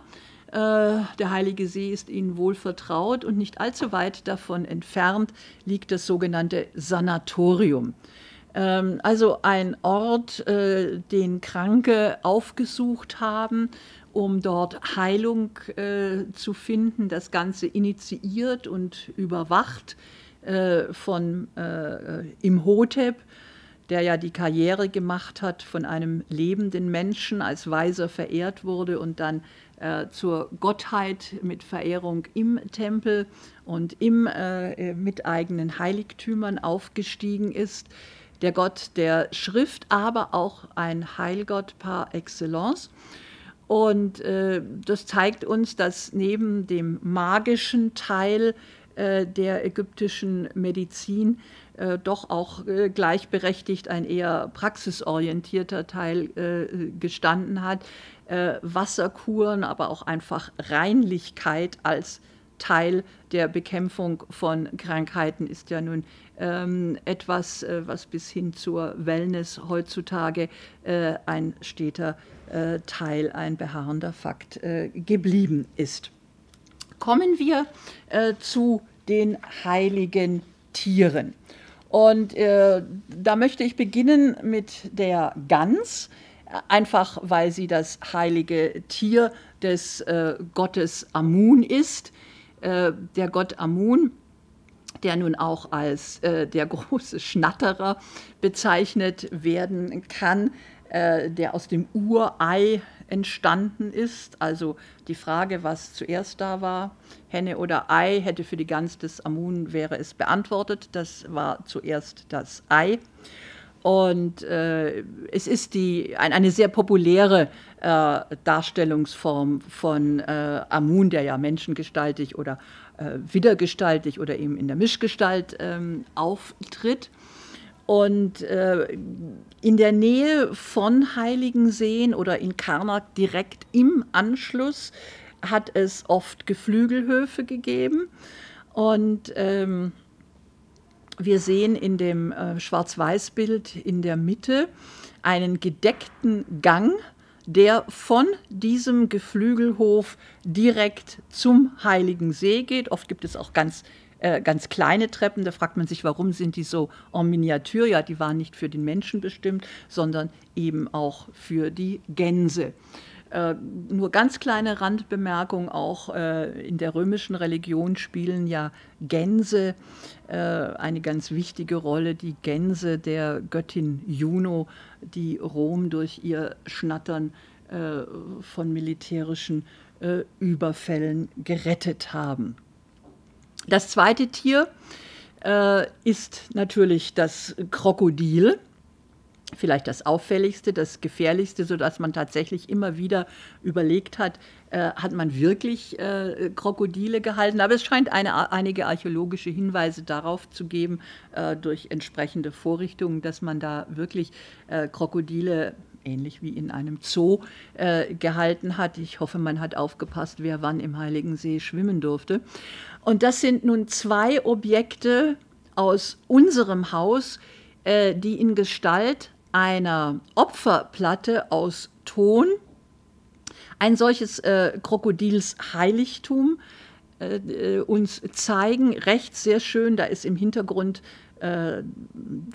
Äh, der Heilige See ist Ihnen wohl vertraut und nicht allzu weit davon entfernt liegt das sogenannte Sanatorium. Ähm, also ein Ort, äh, den Kranke aufgesucht haben, um dort Heilung zu finden, das Ganze initiiert und überwacht von Imhotep der ja die Karriere gemacht hat, von einem lebenden Menschen als Weiser verehrt wurde und dann äh, zur Gottheit mit Verehrung im Tempel und im, äh, mit eigenen Heiligtümern aufgestiegen ist. Der Gott der Schrift, aber auch ein Heilgott par excellence. Und äh, das zeigt uns, dass neben dem magischen Teil äh, der ägyptischen Medizin äh, doch auch äh, gleichberechtigt ein eher praxisorientierter Teil äh, gestanden hat. Äh, Wasserkuren, aber auch einfach Reinlichkeit als Teil der Bekämpfung von Krankheiten ist ja nun ähm, etwas, äh, was bis hin zur Wellness heutzutage äh, ein steter Teil, ein beharrender Fakt geblieben ist. Kommen wir zu den heiligen Tieren. Und äh, da möchte ich beginnen mit der Gans, einfach weil sie das heilige Tier des äh, Gottes Amun ist. Äh, der Gott Amun, der nun auch als äh, der große Schnatterer bezeichnet werden kann, äh, der aus dem Urei entstanden ist. Also die Frage, was zuerst da war, Henne oder Ei, hätte für die Gans des Amun wäre es beantwortet. Das war zuerst das Ei. Und äh, es ist die, ein, eine sehr populäre äh, Darstellungsform von äh, Amun, der ja menschengestaltig oder äh, wiedergestaltig oder eben in der Mischgestalt ähm, auftritt. Und äh, in der Nähe von Heiligenseen oder in Karnak direkt im Anschluss hat es oft Geflügelhöfe gegeben. Und ähm, wir sehen in dem äh, Schwarz-Weiß-Bild in der Mitte einen gedeckten Gang, der von diesem Geflügelhof direkt zum Heiligen See geht. Oft gibt es auch ganz äh, ganz kleine Treppen. Da fragt man sich, warum sind die so en Miniatur? Ja, die waren nicht für den Menschen bestimmt, sondern eben auch für die Gänse. Äh, nur ganz kleine Randbemerkung, auch äh, in der römischen Religion spielen ja Gänse äh, eine ganz wichtige Rolle. Die Gänse der Göttin Juno, die Rom durch ihr Schnattern äh, von militärischen äh, Überfällen gerettet haben. Das zweite Tier äh, ist natürlich das Krokodil. Vielleicht das auffälligste, das gefährlichste, sodass man tatsächlich immer wieder überlegt hat, äh, hat man wirklich äh, Krokodile gehalten. Aber es scheint eine, einige archäologische Hinweise darauf zu geben, äh, durch entsprechende Vorrichtungen, dass man da wirklich äh, Krokodile ähnlich wie in einem Zoo äh, gehalten hat. Ich hoffe, man hat aufgepasst, wer wann im Heiligen See schwimmen durfte. Und das sind nun zwei Objekte aus unserem Haus, äh, die in Gestalt einer Opferplatte aus Ton ein solches äh, Krokodils Heiligtum äh, äh, uns zeigen. Rechts sehr schön, da ist im Hintergrund äh,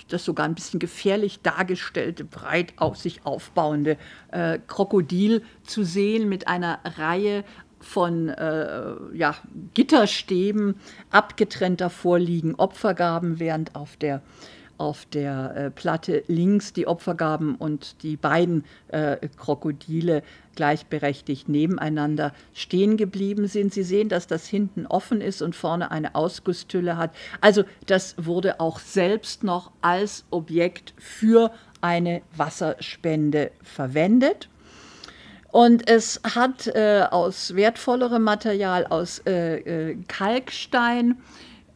das sogar ein bisschen gefährlich dargestellte, breit auf sich aufbauende äh, Krokodil zu sehen mit einer Reihe von äh, ja, Gitterstäben abgetrennt davor liegen Opfergaben, während auf der auf der äh, Platte links die Opfergaben und die beiden äh, Krokodile gleichberechtigt nebeneinander stehen geblieben sind. Sie sehen, dass das hinten offen ist und vorne eine Ausgusstülle hat. Also das wurde auch selbst noch als Objekt für eine Wasserspende verwendet. Und es hat äh, aus wertvollerem Material, aus äh, äh Kalkstein,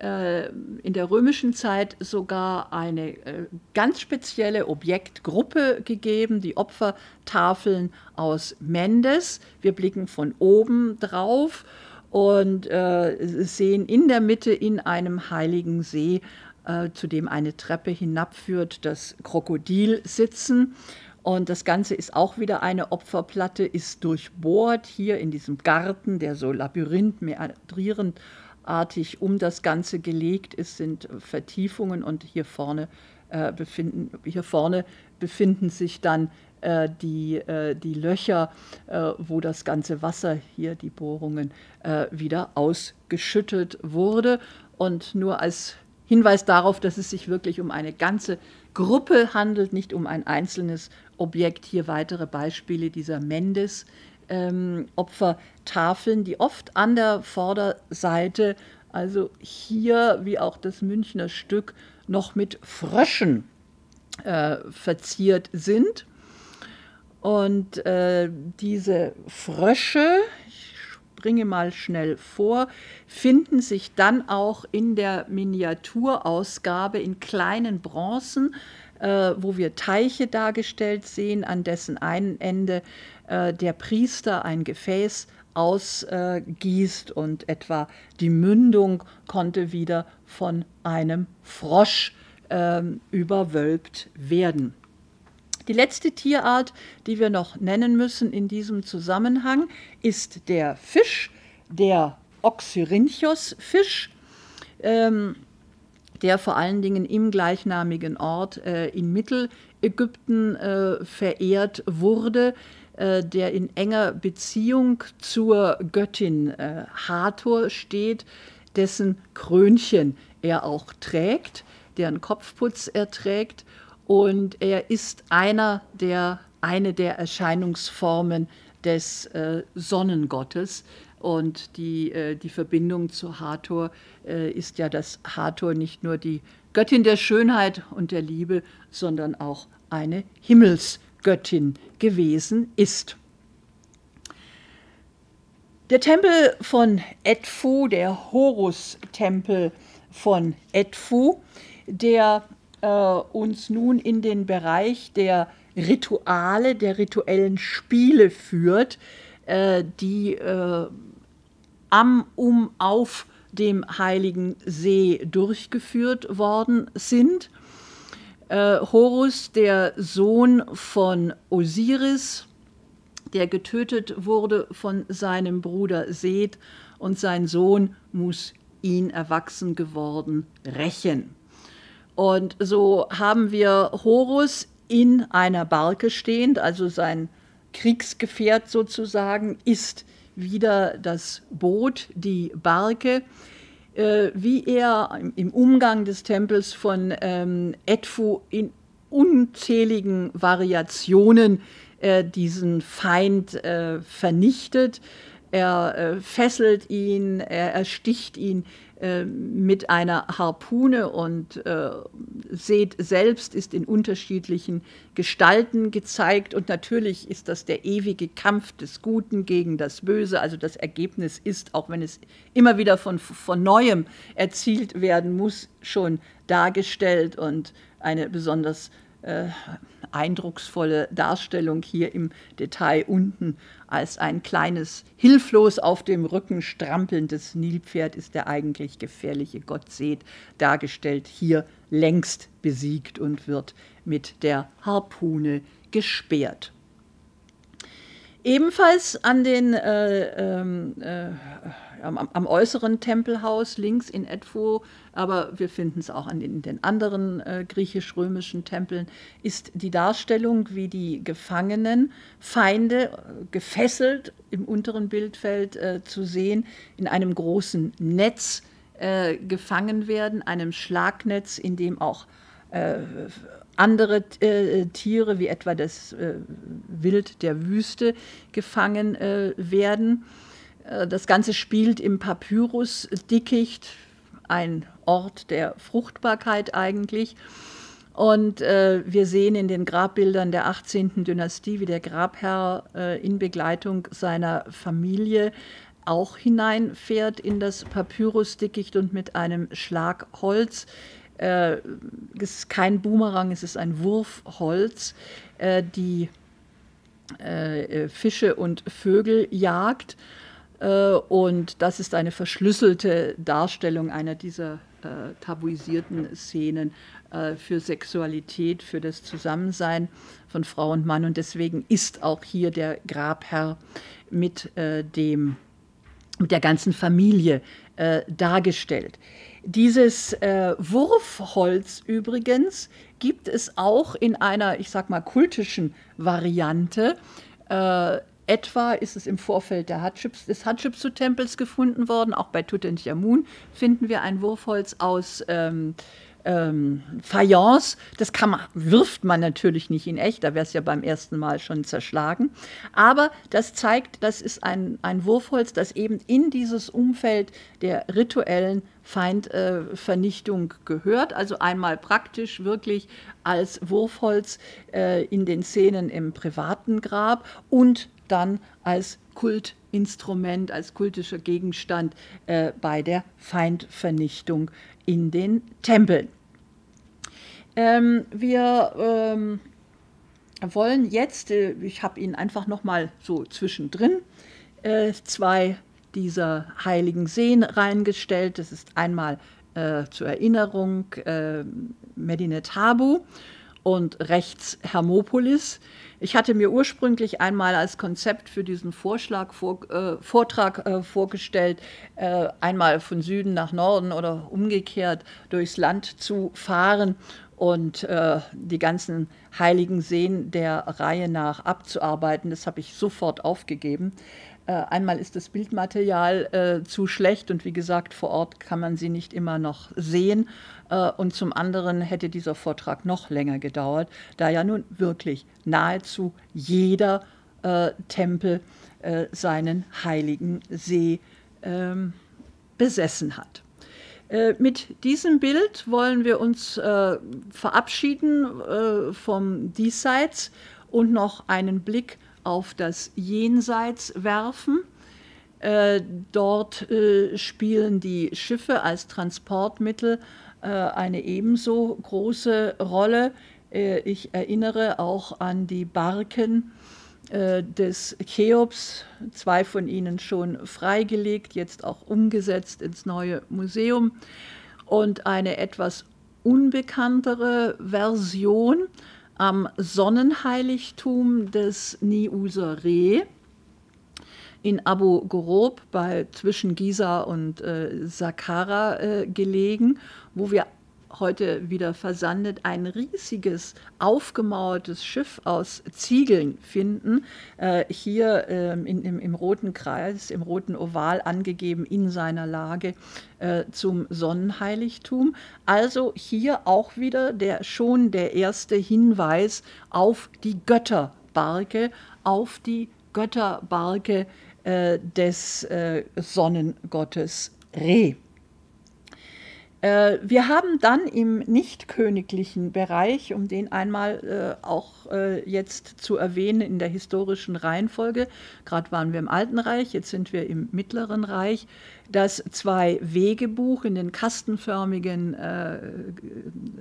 in der römischen Zeit sogar eine äh, ganz spezielle Objektgruppe gegeben, die Opfertafeln aus Mendes. Wir blicken von oben drauf und äh, sehen in der Mitte in einem heiligen See, äh, zu dem eine Treppe hinabführt, das Krokodil sitzen. Und das Ganze ist auch wieder eine Opferplatte, ist durchbohrt hier in diesem Garten, der so labyrinth meandrierend artig um das Ganze gelegt ist, sind Vertiefungen und hier vorne, äh, befinden, hier vorne befinden sich dann äh, die, äh, die Löcher, äh, wo das ganze Wasser hier, die Bohrungen, äh, wieder ausgeschüttet wurde. Und nur als Hinweis darauf, dass es sich wirklich um eine ganze Gruppe handelt, nicht um ein einzelnes Objekt. Hier weitere Beispiele dieser Mendes. Ähm, Opfertafeln, die oft an der Vorderseite, also hier wie auch das Münchner Stück, noch mit Fröschen äh, verziert sind. Und äh, diese Frösche, ich springe mal schnell vor, finden sich dann auch in der Miniaturausgabe in kleinen Bronzen, äh, wo wir Teiche dargestellt sehen, an dessen einen Ende äh, der Priester ein Gefäß ausgießt und etwa die Mündung konnte wieder von einem Frosch ähm, überwölbt werden. Die letzte Tierart, die wir noch nennen müssen in diesem Zusammenhang, ist der Fisch, der Oxyrhynchos-Fisch, ähm, der vor allen Dingen im gleichnamigen Ort äh, in Mittelägypten äh, verehrt wurde, äh, der in enger Beziehung zur Göttin äh, Hathor steht, dessen Krönchen er auch trägt, deren Kopfputz er trägt und er ist einer der, eine der Erscheinungsformen des äh, Sonnengottes. Und die, äh, die Verbindung zu Hathor äh, ist ja, dass Hathor nicht nur die Göttin der Schönheit und der Liebe, sondern auch eine Himmelsgöttin gewesen ist. Der Tempel von Edfu, der Horus-Tempel von Edfu, der äh, uns nun in den Bereich der Rituale, der rituellen Spiele führt, äh, die äh, am, um, auf dem heiligen See durchgeführt worden sind. Äh, Horus, der Sohn von Osiris, der getötet wurde von seinem Bruder Seth und sein Sohn muss ihn erwachsen geworden rächen. Und so haben wir Horus in einer Barke stehend, also sein Kriegsgefährt sozusagen, ist wieder das Boot, die Barke, äh, wie er im Umgang des Tempels von ähm, Edfu in unzähligen Variationen äh, diesen Feind äh, vernichtet. Er äh, fesselt ihn, er ersticht ihn, mit einer Harpune und äh, Seth selbst ist in unterschiedlichen Gestalten gezeigt und natürlich ist das der ewige Kampf des Guten gegen das Böse. Also das Ergebnis ist, auch wenn es immer wieder von, von neuem erzielt werden muss, schon dargestellt und eine besonders äh, eindrucksvolle Darstellung hier im Detail unten als ein kleines, hilflos auf dem Rücken strampelndes Nilpferd ist der eigentlich gefährliche Gott Seth dargestellt, hier längst besiegt und wird mit der Harpune gesperrt. Ebenfalls an den, äh, ähm, äh, am, am, äußeren Tempelhaus links in Edfu, aber wir finden es auch an den, den anderen äh, griechisch-römischen Tempeln, ist die Darstellung, wie die Gefangenen, Feinde, äh, gefesselt im unteren Bildfeld äh, zu sehen, in einem großen Netz äh, gefangen werden, einem Schlagnetz, in dem auch andere äh, Tiere, wie etwa das äh, Wild der Wüste, gefangen äh, werden. Äh, das Ganze spielt im Papyrus-Dickicht, ein Ort der Fruchtbarkeit eigentlich. Und äh, wir sehen in den Grabbildern der 18. Dynastie, wie der Grabherr äh, in Begleitung seiner Familie auch hineinfährt in das Papyrusdickicht und mit einem Schlag Holz äh, es ist kein Boomerang, es ist ein Wurfholz, äh, die äh, Fische und Vögel jagt. Äh, und das ist eine verschlüsselte Darstellung einer dieser äh, tabuisierten Szenen äh, für Sexualität, für das Zusammensein von Frau und Mann. Und deswegen ist auch hier der Grabherr mit, äh, dem, mit der ganzen Familie äh, dargestellt. Dieses äh, Wurfholz übrigens gibt es auch in einer, ich sag mal, kultischen Variante. Etwa ist es im Vorfeld der Hatschibs, des Hatschepsut-Tempels gefunden worden. Auch bei Tutanchamun finden wir ein Wurfholz aus ähm, ähm, Fayence. Das man, wirft man natürlich nicht in echt, da wäre es ja beim ersten Mal schon zerschlagen. Aber das zeigt, das ist ein, ein Wurfholz, das eben in dieses Umfeld der rituellen Feindvernichtung äh, gehört. Also einmal praktisch wirklich als Wurfholz äh, in den Szenen im privaten Grab und dann als Kultinstrument, als kultischer Gegenstand äh, bei der Feindvernichtung in den Tempeln. Ähm, wir ähm, wollen jetzt, äh, ich habe Ihnen einfach noch mal so zwischendrin äh, zwei dieser heiligen Seen reingestellt. Das ist einmal äh, zur Erinnerung äh, Medinet Habu und rechts Hermopolis. Ich hatte mir ursprünglich einmal als Konzept für diesen Vorschlag, vor, äh, Vortrag äh, vorgestellt, äh, einmal von Süden nach Norden oder umgekehrt durchs Land zu fahren und äh, die ganzen heiligen Seen der Reihe nach abzuarbeiten. Das habe ich sofort aufgegeben. Äh, einmal ist das Bildmaterial äh, zu schlecht und wie gesagt, vor Ort kann man sie nicht immer noch sehen. Äh, und zum anderen hätte dieser Vortrag noch länger gedauert, da ja nun wirklich nahezu jeder äh, Tempel äh, seinen heiligen See ähm, besessen hat. Äh, mit diesem Bild wollen wir uns verabschieden vom Diesseits und noch einen Blick auf das Jenseits werfen. dort spielen die Schiffe als Transportmittel äh, eine ebenso große Rolle. Äh, ich erinnere auch an die Barken äh, des Cheops, zwei von ihnen schon freigelegt, jetzt auch umgesetzt ins neue Museum. Und eine etwas unbekanntere Version am Sonnenheiligtum des Niuser Reh in Abu Ghorob bei, zwischen Giza und äh, Saqqara äh, gelegen, wo wir heute wieder versandet ein riesiges aufgemauertes Schiff aus Ziegeln finden, äh, hier äh, in, im, im, roten Kreis, im roten Oval angegeben in seiner Lage äh, zum Sonnenheiligtum. Also hier auch wieder der, schon der erste Hinweis auf die Götterbarke, auf die Götterbarke äh, des äh, Sonnengottes Re. Äh, wir haben dann im nicht-königlichen Bereich, um den einmal äh, auch äh, jetzt zu erwähnen in der historischen Reihenfolge, gerade waren wir im Alten Reich, jetzt sind wir im Mittleren Reich, das Zwei-Wegebuch in den kastenförmigen äh,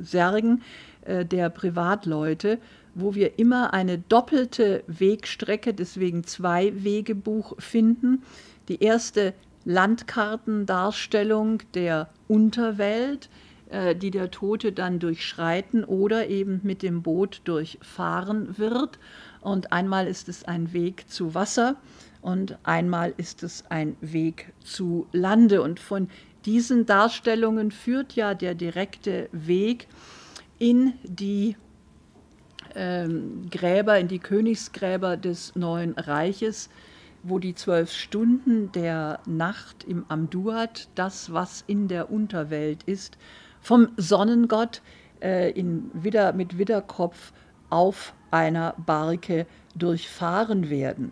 Särgen der Privatleute wo wir immer eine doppelte Wegstrecke, deswegen zwei Wegebuch finden. Die erste Landkartendarstellung der Unterwelt, äh, die der Tote dann durchschreiten oder eben mit dem Boot durchfahren wird. Und einmal ist es ein Weg zu Wasser und einmal ist es ein Weg zu Lande. Und von diesen Darstellungen führt ja der direkte Weg in die ähm, Gräber, in die Königsgräber des Neuen Reiches, wo die zwölf Stunden der Nacht im Amduat, das, was in der Unterwelt ist, vom Sonnengott äh, in Widder, mit Widderkopf auf einer Barke durchfahren werden.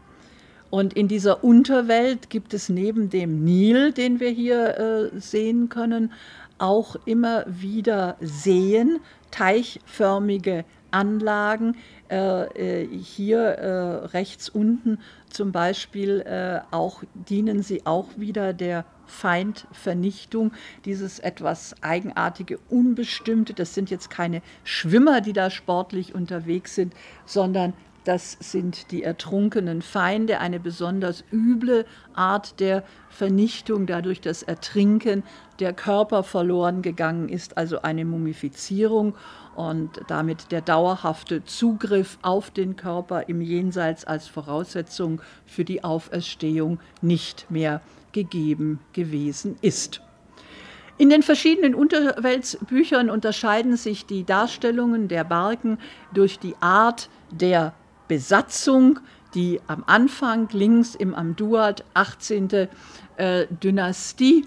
Und in dieser Unterwelt gibt es neben dem Nil, den wir hier äh, sehen können, auch immer wieder Seen, teichförmige Anlagen. Äh, äh, hier äh, rechts unten zum Beispiel äh, auch dienen sie auch wieder der Feindvernichtung, dieses etwas eigenartige, unbestimmte. Das sind jetzt keine Schwimmer, die da sportlich unterwegs sind, sondern Das sind die ertrunkenen Feinde, eine besonders üble Art der Vernichtung, dadurch das Ertrinken der Körper verloren gegangen ist, also eine Mumifizierung und damit der dauerhafte Zugriff auf den Körper im Jenseits als Voraussetzung für die Auferstehung nicht mehr gegeben gewesen ist. In den verschiedenen Unterweltsbüchern unterscheiden sich die Darstellungen der Barken durch die Art der Besatzung, die am Anfang links im Amduat 18. Äh, Dynastie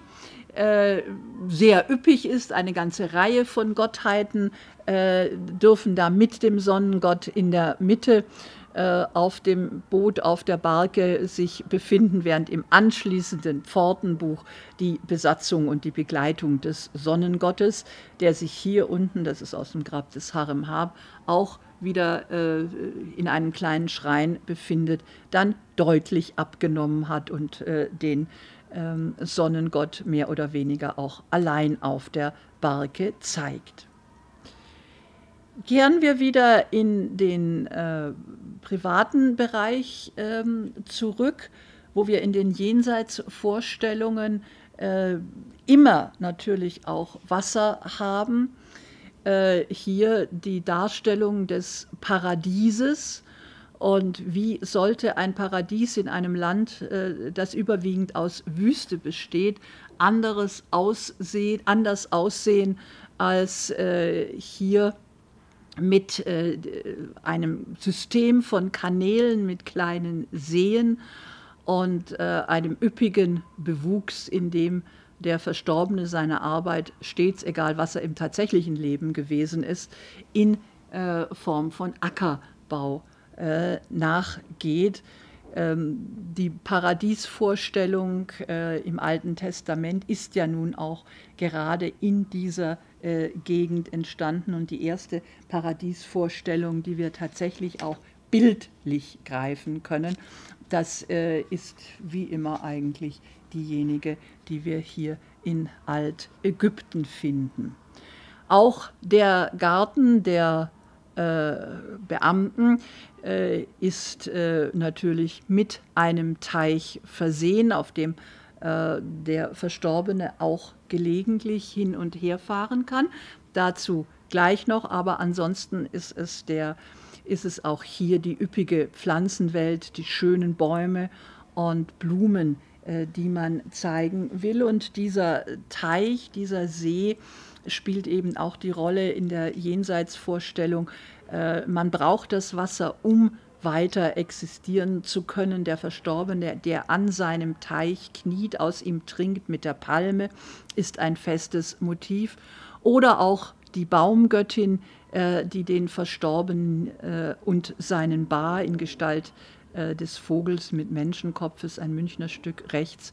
äh, sehr üppig ist. Eine ganze Reihe von Gottheiten äh, dürfen da mit dem Sonnengott in der Mitte äh, auf dem Boot, auf der Barke sich befinden, während im anschließenden Pfortenbuch die Besatzung und die Begleitung des Sonnengottes, der sich hier unten, das ist aus dem Grab des Harem Hab, auch wieder äh, in einem kleinen Schrein befindet, dann deutlich abgenommen hat und äh, den ähm, Sonnengott mehr oder weniger auch allein auf der Barke zeigt. Kehren wir wieder in den äh, privaten Bereich ähm, zurück, wo wir in den Jenseitsvorstellungen äh, immer natürlich auch Wasser haben. Äh, hier die Darstellung des Paradieses und wie sollte ein Paradies in einem Land, äh, das überwiegend aus Wüste besteht, anderes aussehen, anders aussehen als äh, hier mit äh, einem System von Kanälen mit kleinen Seen und einem üppigen Bewuchs, in dem der Verstorbene seine Arbeit stets, egal was er im tatsächlichen Leben gewesen ist, in Form von Ackerbau äh, nachgeht. Ähm, die Paradiesvorstellung äh, im Alten Testament ist ja nun auch gerade in dieser äh, Gegend entstanden und die erste Paradiesvorstellung, die wir tatsächlich auch bildlich greifen können, das äh, ist wie immer eigentlich diejenige, die wir hier in Altägypten finden. Auch der Garten der äh, Beamten äh, ist äh, natürlich mit einem Teich versehen, auf dem der Verstorbene auch gelegentlich hin und her fahren kann. Dazu gleich noch, aber ansonsten ist es, der, ist es auch hier die üppige Pflanzenwelt, die schönen Bäume und Blumen, die man zeigen will. Und dieser Teich, dieser See spielt eben auch die Rolle in der Jenseitsvorstellung. Äh, man braucht das Wasser, um weiter existieren zu können. Der Verstorbene, der an seinem Teich kniet, aus ihm trinkt mit der Palme, ist ein festes Motiv. Oder auch die Baumgöttin, äh, die den Verstorbenen äh, und seinen Bar in Gestalt des Vogels mit Menschenkopfes, ein Münchner Stück rechts,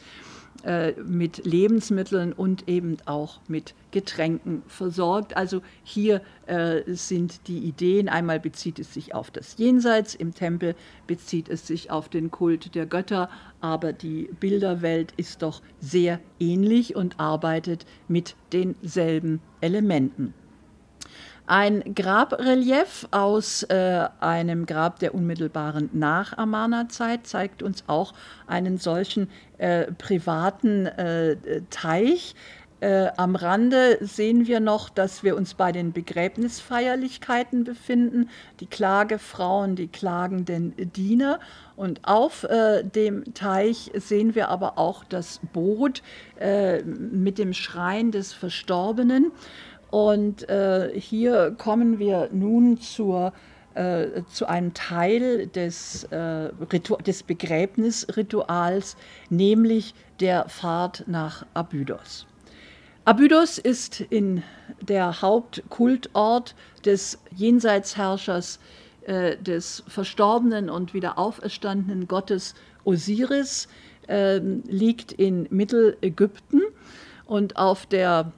äh, mit Lebensmitteln und eben auch mit Getränken versorgt. Also hier äh, sind die Ideen, einmal bezieht es sich auf das Jenseits, im Tempel bezieht es sich auf den Kult der Götter, aber die Bilderwelt ist doch sehr ähnlich und arbeitet mit denselben Elementen. Ein Grabrelief aus äh, einem Grab der unmittelbaren Nach-Amarna-Zeit zeigt uns auch einen solchen äh, privaten äh, Teich. Äh, am Rande sehen wir noch, dass wir uns bei den Begräbnisfeierlichkeiten befinden. Die Klagefrauen, die klagenden Diener. Und auf äh, dem Teich sehen wir aber auch das Boot äh, mit dem Schrein des Verstorbenen. Und äh, hier kommen wir nun zur, äh, zu einem Teil des, äh, des Begräbnisrituals, nämlich der Fahrt nach Abydos. Abydos ist in der Hauptkultort des Jenseitsherrschers, äh, des verstorbenen und wieder auferstandenen Gottes Osiris, ähm, liegt in Mittelägypten und auf der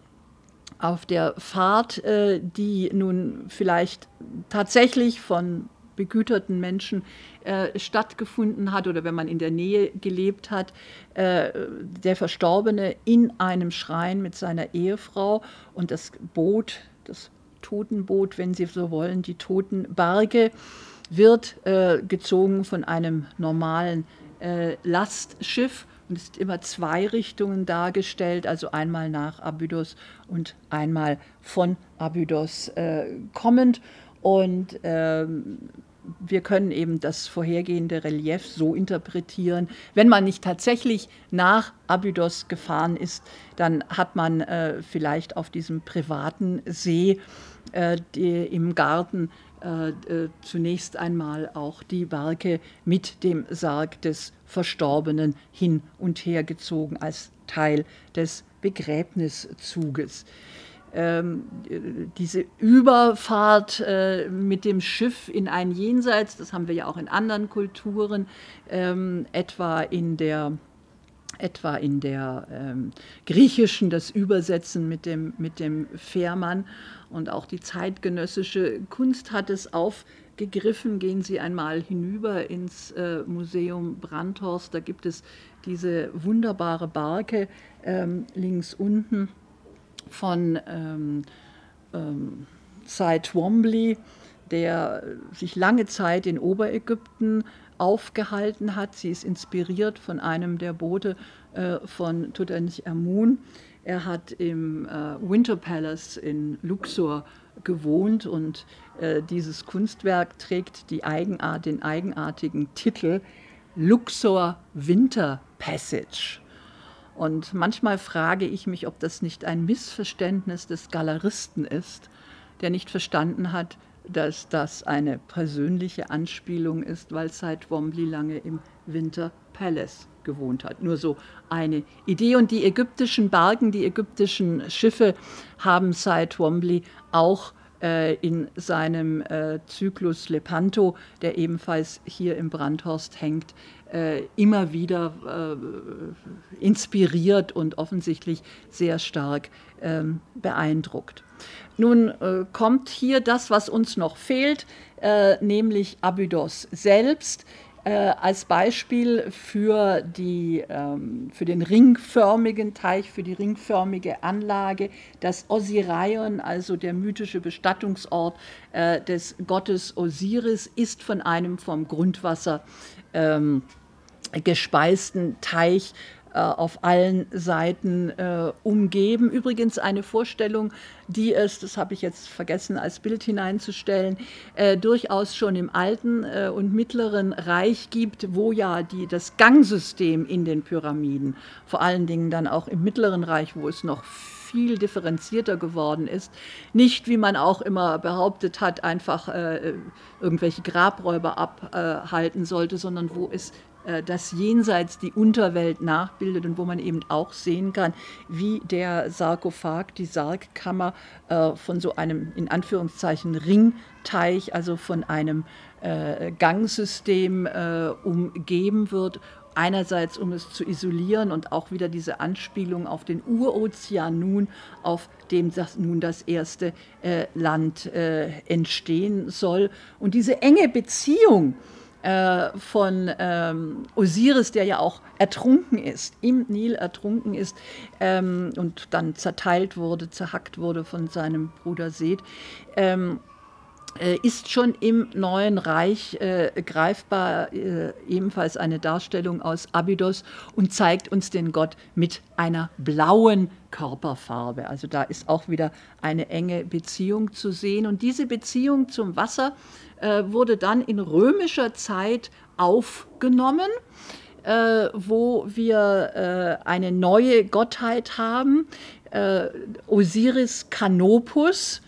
auf der Fahrt, äh, die nun vielleicht tatsächlich von begüterten Menschen äh, stattgefunden hat oder wenn man in der Nähe gelebt hat, äh, der Verstorbene in einem Schrein mit seiner Ehefrau und das Boot, das Totenboot, wenn Sie so wollen, die Totenbarge, wird äh, gezogen von einem normalen Lastschiff und es sind immer zwei Richtungen dargestellt, also einmal nach Abydos und einmal von Abydos äh, kommend. Und ähm, wir können eben das vorhergehende Relief so interpretieren. Wenn man nicht tatsächlich nach Abydos gefahren ist, dann hat man äh, vielleicht auf diesem privaten See äh, die, im Garten zunächst einmal auch die Werke mit dem Sarg des Verstorbenen hin und her gezogen als Teil des Begräbniszuges. Ähm, diese Überfahrt äh, mit dem Schiff in ein Jenseits, das haben wir ja auch in anderen Kulturen, ähm, etwa in der etwa in der ähm, griechischen das Übersetzen mit dem, mit dem Fährmann und auch die zeitgenössische Kunst hat es aufgegriffen. Gehen Sie einmal hinüber ins äh, Museum Brandhorst, da gibt es diese wunderbare Barke ähm, links unten von ähm, ähm, Cy Twombly, der sich lange Zeit in Oberägypten aufgehalten hat. Sie ist inspiriert von einem der Boote äh, von Tutanchamun. Er hat im äh, Winter Palace in Luxor gewohnt und äh, dieses Kunstwerk trägt die Eigenart, den eigenartigen Titel Luxor Winter Passage. Und manchmal frage ich mich, ob das nicht ein Missverständnis des Galeristen ist, der nicht verstanden hat, dass das eine persönliche Anspielung ist, weil seit Wombly lange im Winter Palace gewohnt hat. Nur so eine Idee. Und die ägyptischen Barken, die ägyptischen Schiffe haben seit Wombly auch äh, in seinem äh, Zyklus Lepanto, der ebenfalls hier im Brandhorst hängt, äh, immer wieder äh, inspiriert und offensichtlich sehr stark ähm, beeindruckt. Nun äh, kommt hier das, was uns noch fehlt, äh, nämlich Abydos selbst. Äh, als Beispiel für, die, ähm, für den ringförmigen Teich, für die ringförmige Anlage. Das Osirion, also der mythische Bestattungsort äh, des Gottes Osiris, ist von einem vom Grundwasser ähm, gespeisten Teich auf allen Seiten äh, umgeben. Übrigens eine Vorstellung, die es, das habe ich jetzt vergessen als Bild hineinzustellen, äh, durchaus schon im alten äh, und mittleren Reich gibt, wo ja die, das Gangsystem in den Pyramiden, vor allen Dingen dann auch im mittleren Reich, wo es noch viel differenzierter geworden ist. Nicht, wie man auch immer behauptet hat, einfach äh, irgendwelche Grabräuber abhalten sollte, sondern wo es äh, das Jenseits die Unterwelt nachbildet und wo man eben auch sehen kann, wie der Sarkophag, die Sargkammer äh, von so einem in Anführungszeichen Ringteich, also von einem äh, Gangsystem umgeben wird einerseits um es zu isolieren und auch wieder diese Anspielung auf den Urozean nun, auf dem das, nun das erste äh, Land äh, entstehen soll. Und diese enge Beziehung äh, von ähm, Osiris, der ja auch ertrunken ist, im Nil ertrunken ist ähm, und dann zerteilt wurde, zerhackt wurde von seinem Bruder Seth, ähm, äh, ist schon im Neuen Reich äh, greifbar, äh, ebenfalls eine Darstellung aus Abydos und zeigt uns den Gott mit einer blauen Körperfarbe. Also da ist auch wieder eine enge Beziehung zu sehen. Und diese Beziehung zum Wasser äh, wurde dann in römischer Zeit aufgenommen, äh, wo wir äh, eine neue Gottheit haben, äh, Osiris Canopus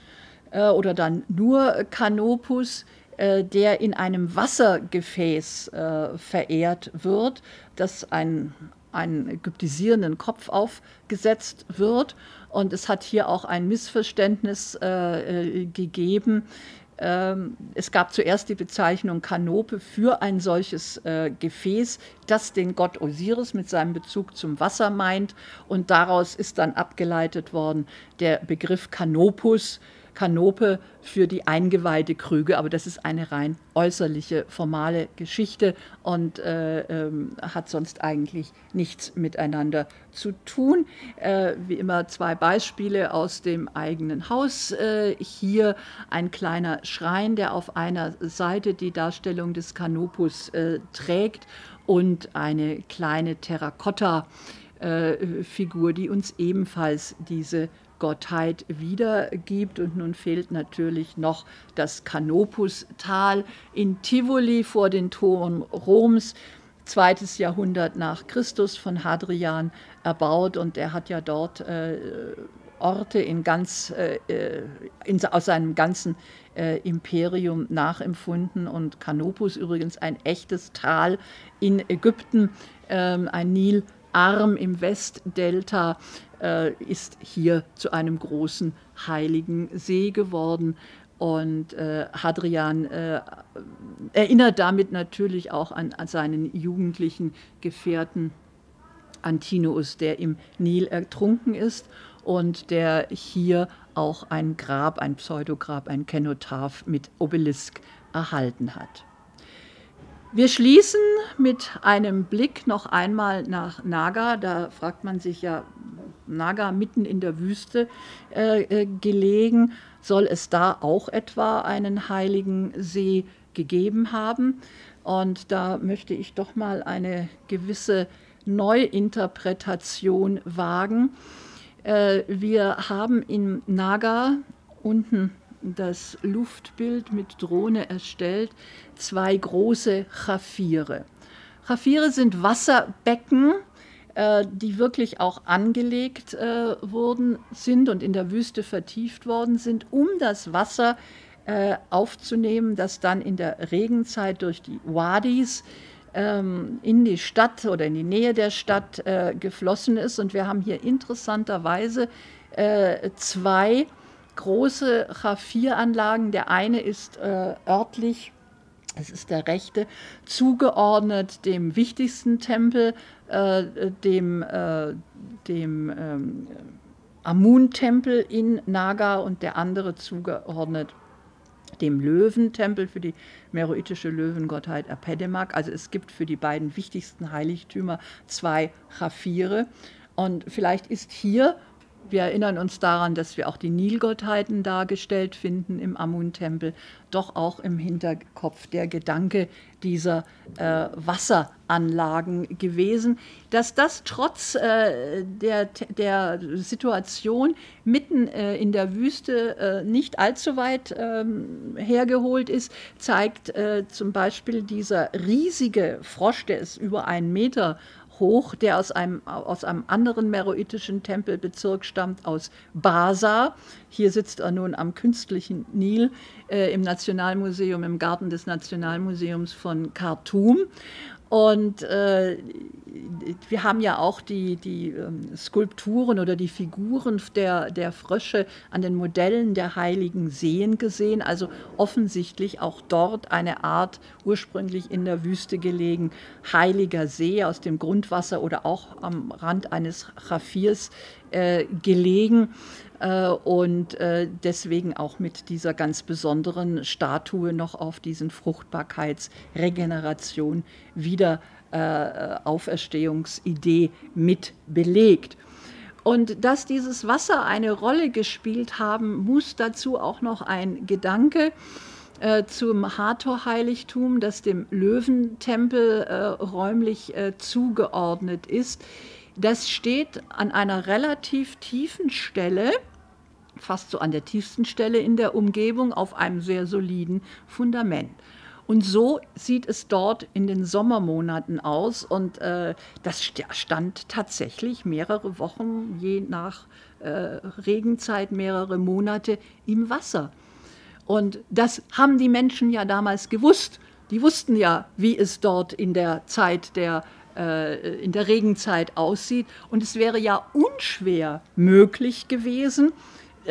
äh, oder dann nur Canopus, äh, der in einem Wassergefäß verehrt wird, das ein einen ägyptisierenden Kopf aufgesetzt wird. Und es hat hier auch ein Missverständnis äh, gegeben. Ähm, es gab zuerst die Bezeichnung Kanope für ein solches äh, Gefäß, das den Gott Osiris mit seinem Bezug zum Wasser meint. Und daraus ist dann abgeleitet worden der Begriff Kanopus. Kanope für die eingeweihte Krüge, aber das ist eine rein äußerliche, formale Geschichte und äh, ähm, hat sonst eigentlich nichts miteinander zu tun. Äh, wie immer zwei Beispiele aus dem eigenen Haus. Äh, hier ein kleiner Schrein, der auf einer Seite die Darstellung des Kanopus äh, trägt und eine kleine Terrakotta-Figur, die uns ebenfalls diese Gottheit wiedergibt. Und nun fehlt natürlich noch das Kanopustal in Tivoli vor den Toren Roms, zweites Jahrhundert nach Christus von Hadrian erbaut. Und er hat ja dort äh, Orte in ganz, äh, äh in, aus seinem ganzen äh, Imperium nachempfunden. Und Kanopus übrigens ein echtes Tal in Ägypten, ähm, ein Nilarm im Westdelta äh, ist hier zu einem großen heiligen See geworden. Und äh, Hadrian äh, erinnert damit natürlich auch an, an, seinen jugendlichen Gefährten Antinous, der im Nil ertrunken ist und der hier auch ein Grab, ein Pseudograb, ein Kenotaph mit Obelisk erhalten hat. Wir schließen mit einem Blick noch einmal nach Naga. Da fragt man sich ja, Naga mitten in der Wüste äh, äh, gelegen, soll es da auch etwa einen heiligen See gegeben haben? Und da möchte ich doch mal eine gewisse Neuinterpretation wagen. Äh, wir haben in Naga unten das Luftbild mit Drohne erstellt, zwei große Chafire. Chafire sind Wasserbecken, äh, die wirklich auch angelegt äh, worden sind und in der Wüste vertieft worden sind, um das Wasser äh, aufzunehmen, das dann in der Regenzeit durch die Wadis ähm, in die Stadt oder in die Nähe der Stadt geflossen ist. Und wir haben hier interessanterweise zwei große Chafir-Anlagen. Der eine ist äh, örtlich, es ist der rechte, zugeordnet dem wichtigsten Tempel, äh, dem, äh, dem ähm, Amun-Tempel in Naga und der andere zugeordnet dem Löwentempel für die meroitische Löwengottheit Apedemak. Also es gibt für die beiden wichtigsten Heiligtümer zwei Chafire. Und vielleicht ist hier wir erinnern uns daran, dass wir auch die Nilgottheiten dargestellt finden im Amun-Tempel, doch auch im Hinterkopf der Gedanke dieser äh, Wasseranlagen gewesen, dass das trotz äh, der, der Situation mitten äh, in der Wüste äh, nicht allzu weit ähm, hergeholt ist, zeigt äh, zum Beispiel dieser riesige Frosch, der ist über einen Meter hoch, der aus einem, aus einem anderen meroitischen Tempelbezirk stammt, aus Basa. Hier sitzt er nun am künstlichen Nil äh, im Nationalmuseum, im Garten des Nationalmuseums von Khartoum. Und äh, wir haben ja auch die, die ähm, Skulpturen oder die Figuren der, der Frösche an den Modellen der heiligen Seen gesehen. Also offensichtlich auch dort eine Art ursprünglich in der Wüste gelegen heiliger See aus dem Grundwasser oder auch am Rand eines Chafirs äh, gelegen. Äh, und äh, deswegen auch mit dieser ganz besonderen Statue noch auf diesen Fruchtbarkeitsregeneration wieder äh, Auferstehungsidee mit belegt. Und dass dieses Wasser eine Rolle gespielt haben muss, dazu auch noch ein Gedanke zum Hathor-Heiligtum, das dem Löwentempel äh, räumlich äh, zugeordnet ist. Das steht an einer relativ tiefen Stelle fast so an der tiefsten Stelle in der Umgebung auf einem sehr soliden Fundament. Und so sieht es dort in den Sommermonaten aus. Und äh, das stand tatsächlich mehrere Wochen, je nach äh, Regenzeit, mehrere Monate im Wasser. Und das haben die Menschen ja damals gewusst. Die wussten ja, wie es dort in der Zeit der äh, in der Regenzeit aussieht. Und es wäre ja unschwer möglich gewesen,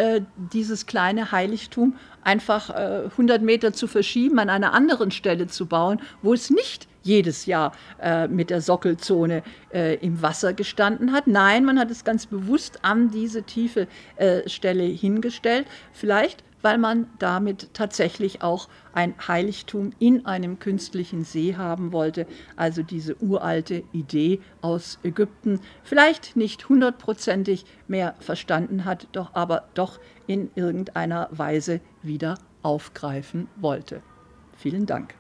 äh, dieses kleine Heiligtum einfach äh, 100 Meter zu verschieben, an einer anderen Stelle zu bauen, wo es nicht jedes Jahr äh, mit der Sockelzone äh, im Wasser gestanden hat. Nein, man hat es ganz bewusst an diese tiefe äh, Stelle hingestellt. Vielleicht weil man damit tatsächlich auch ein Heiligtum in einem künstlichen See haben wollte, also diese uralte Idee aus Ägypten, vielleicht nicht hundertprozentig mehr verstanden hat, doch aber doch in irgendeiner Weise wieder aufgreifen wollte. Vielen Dank.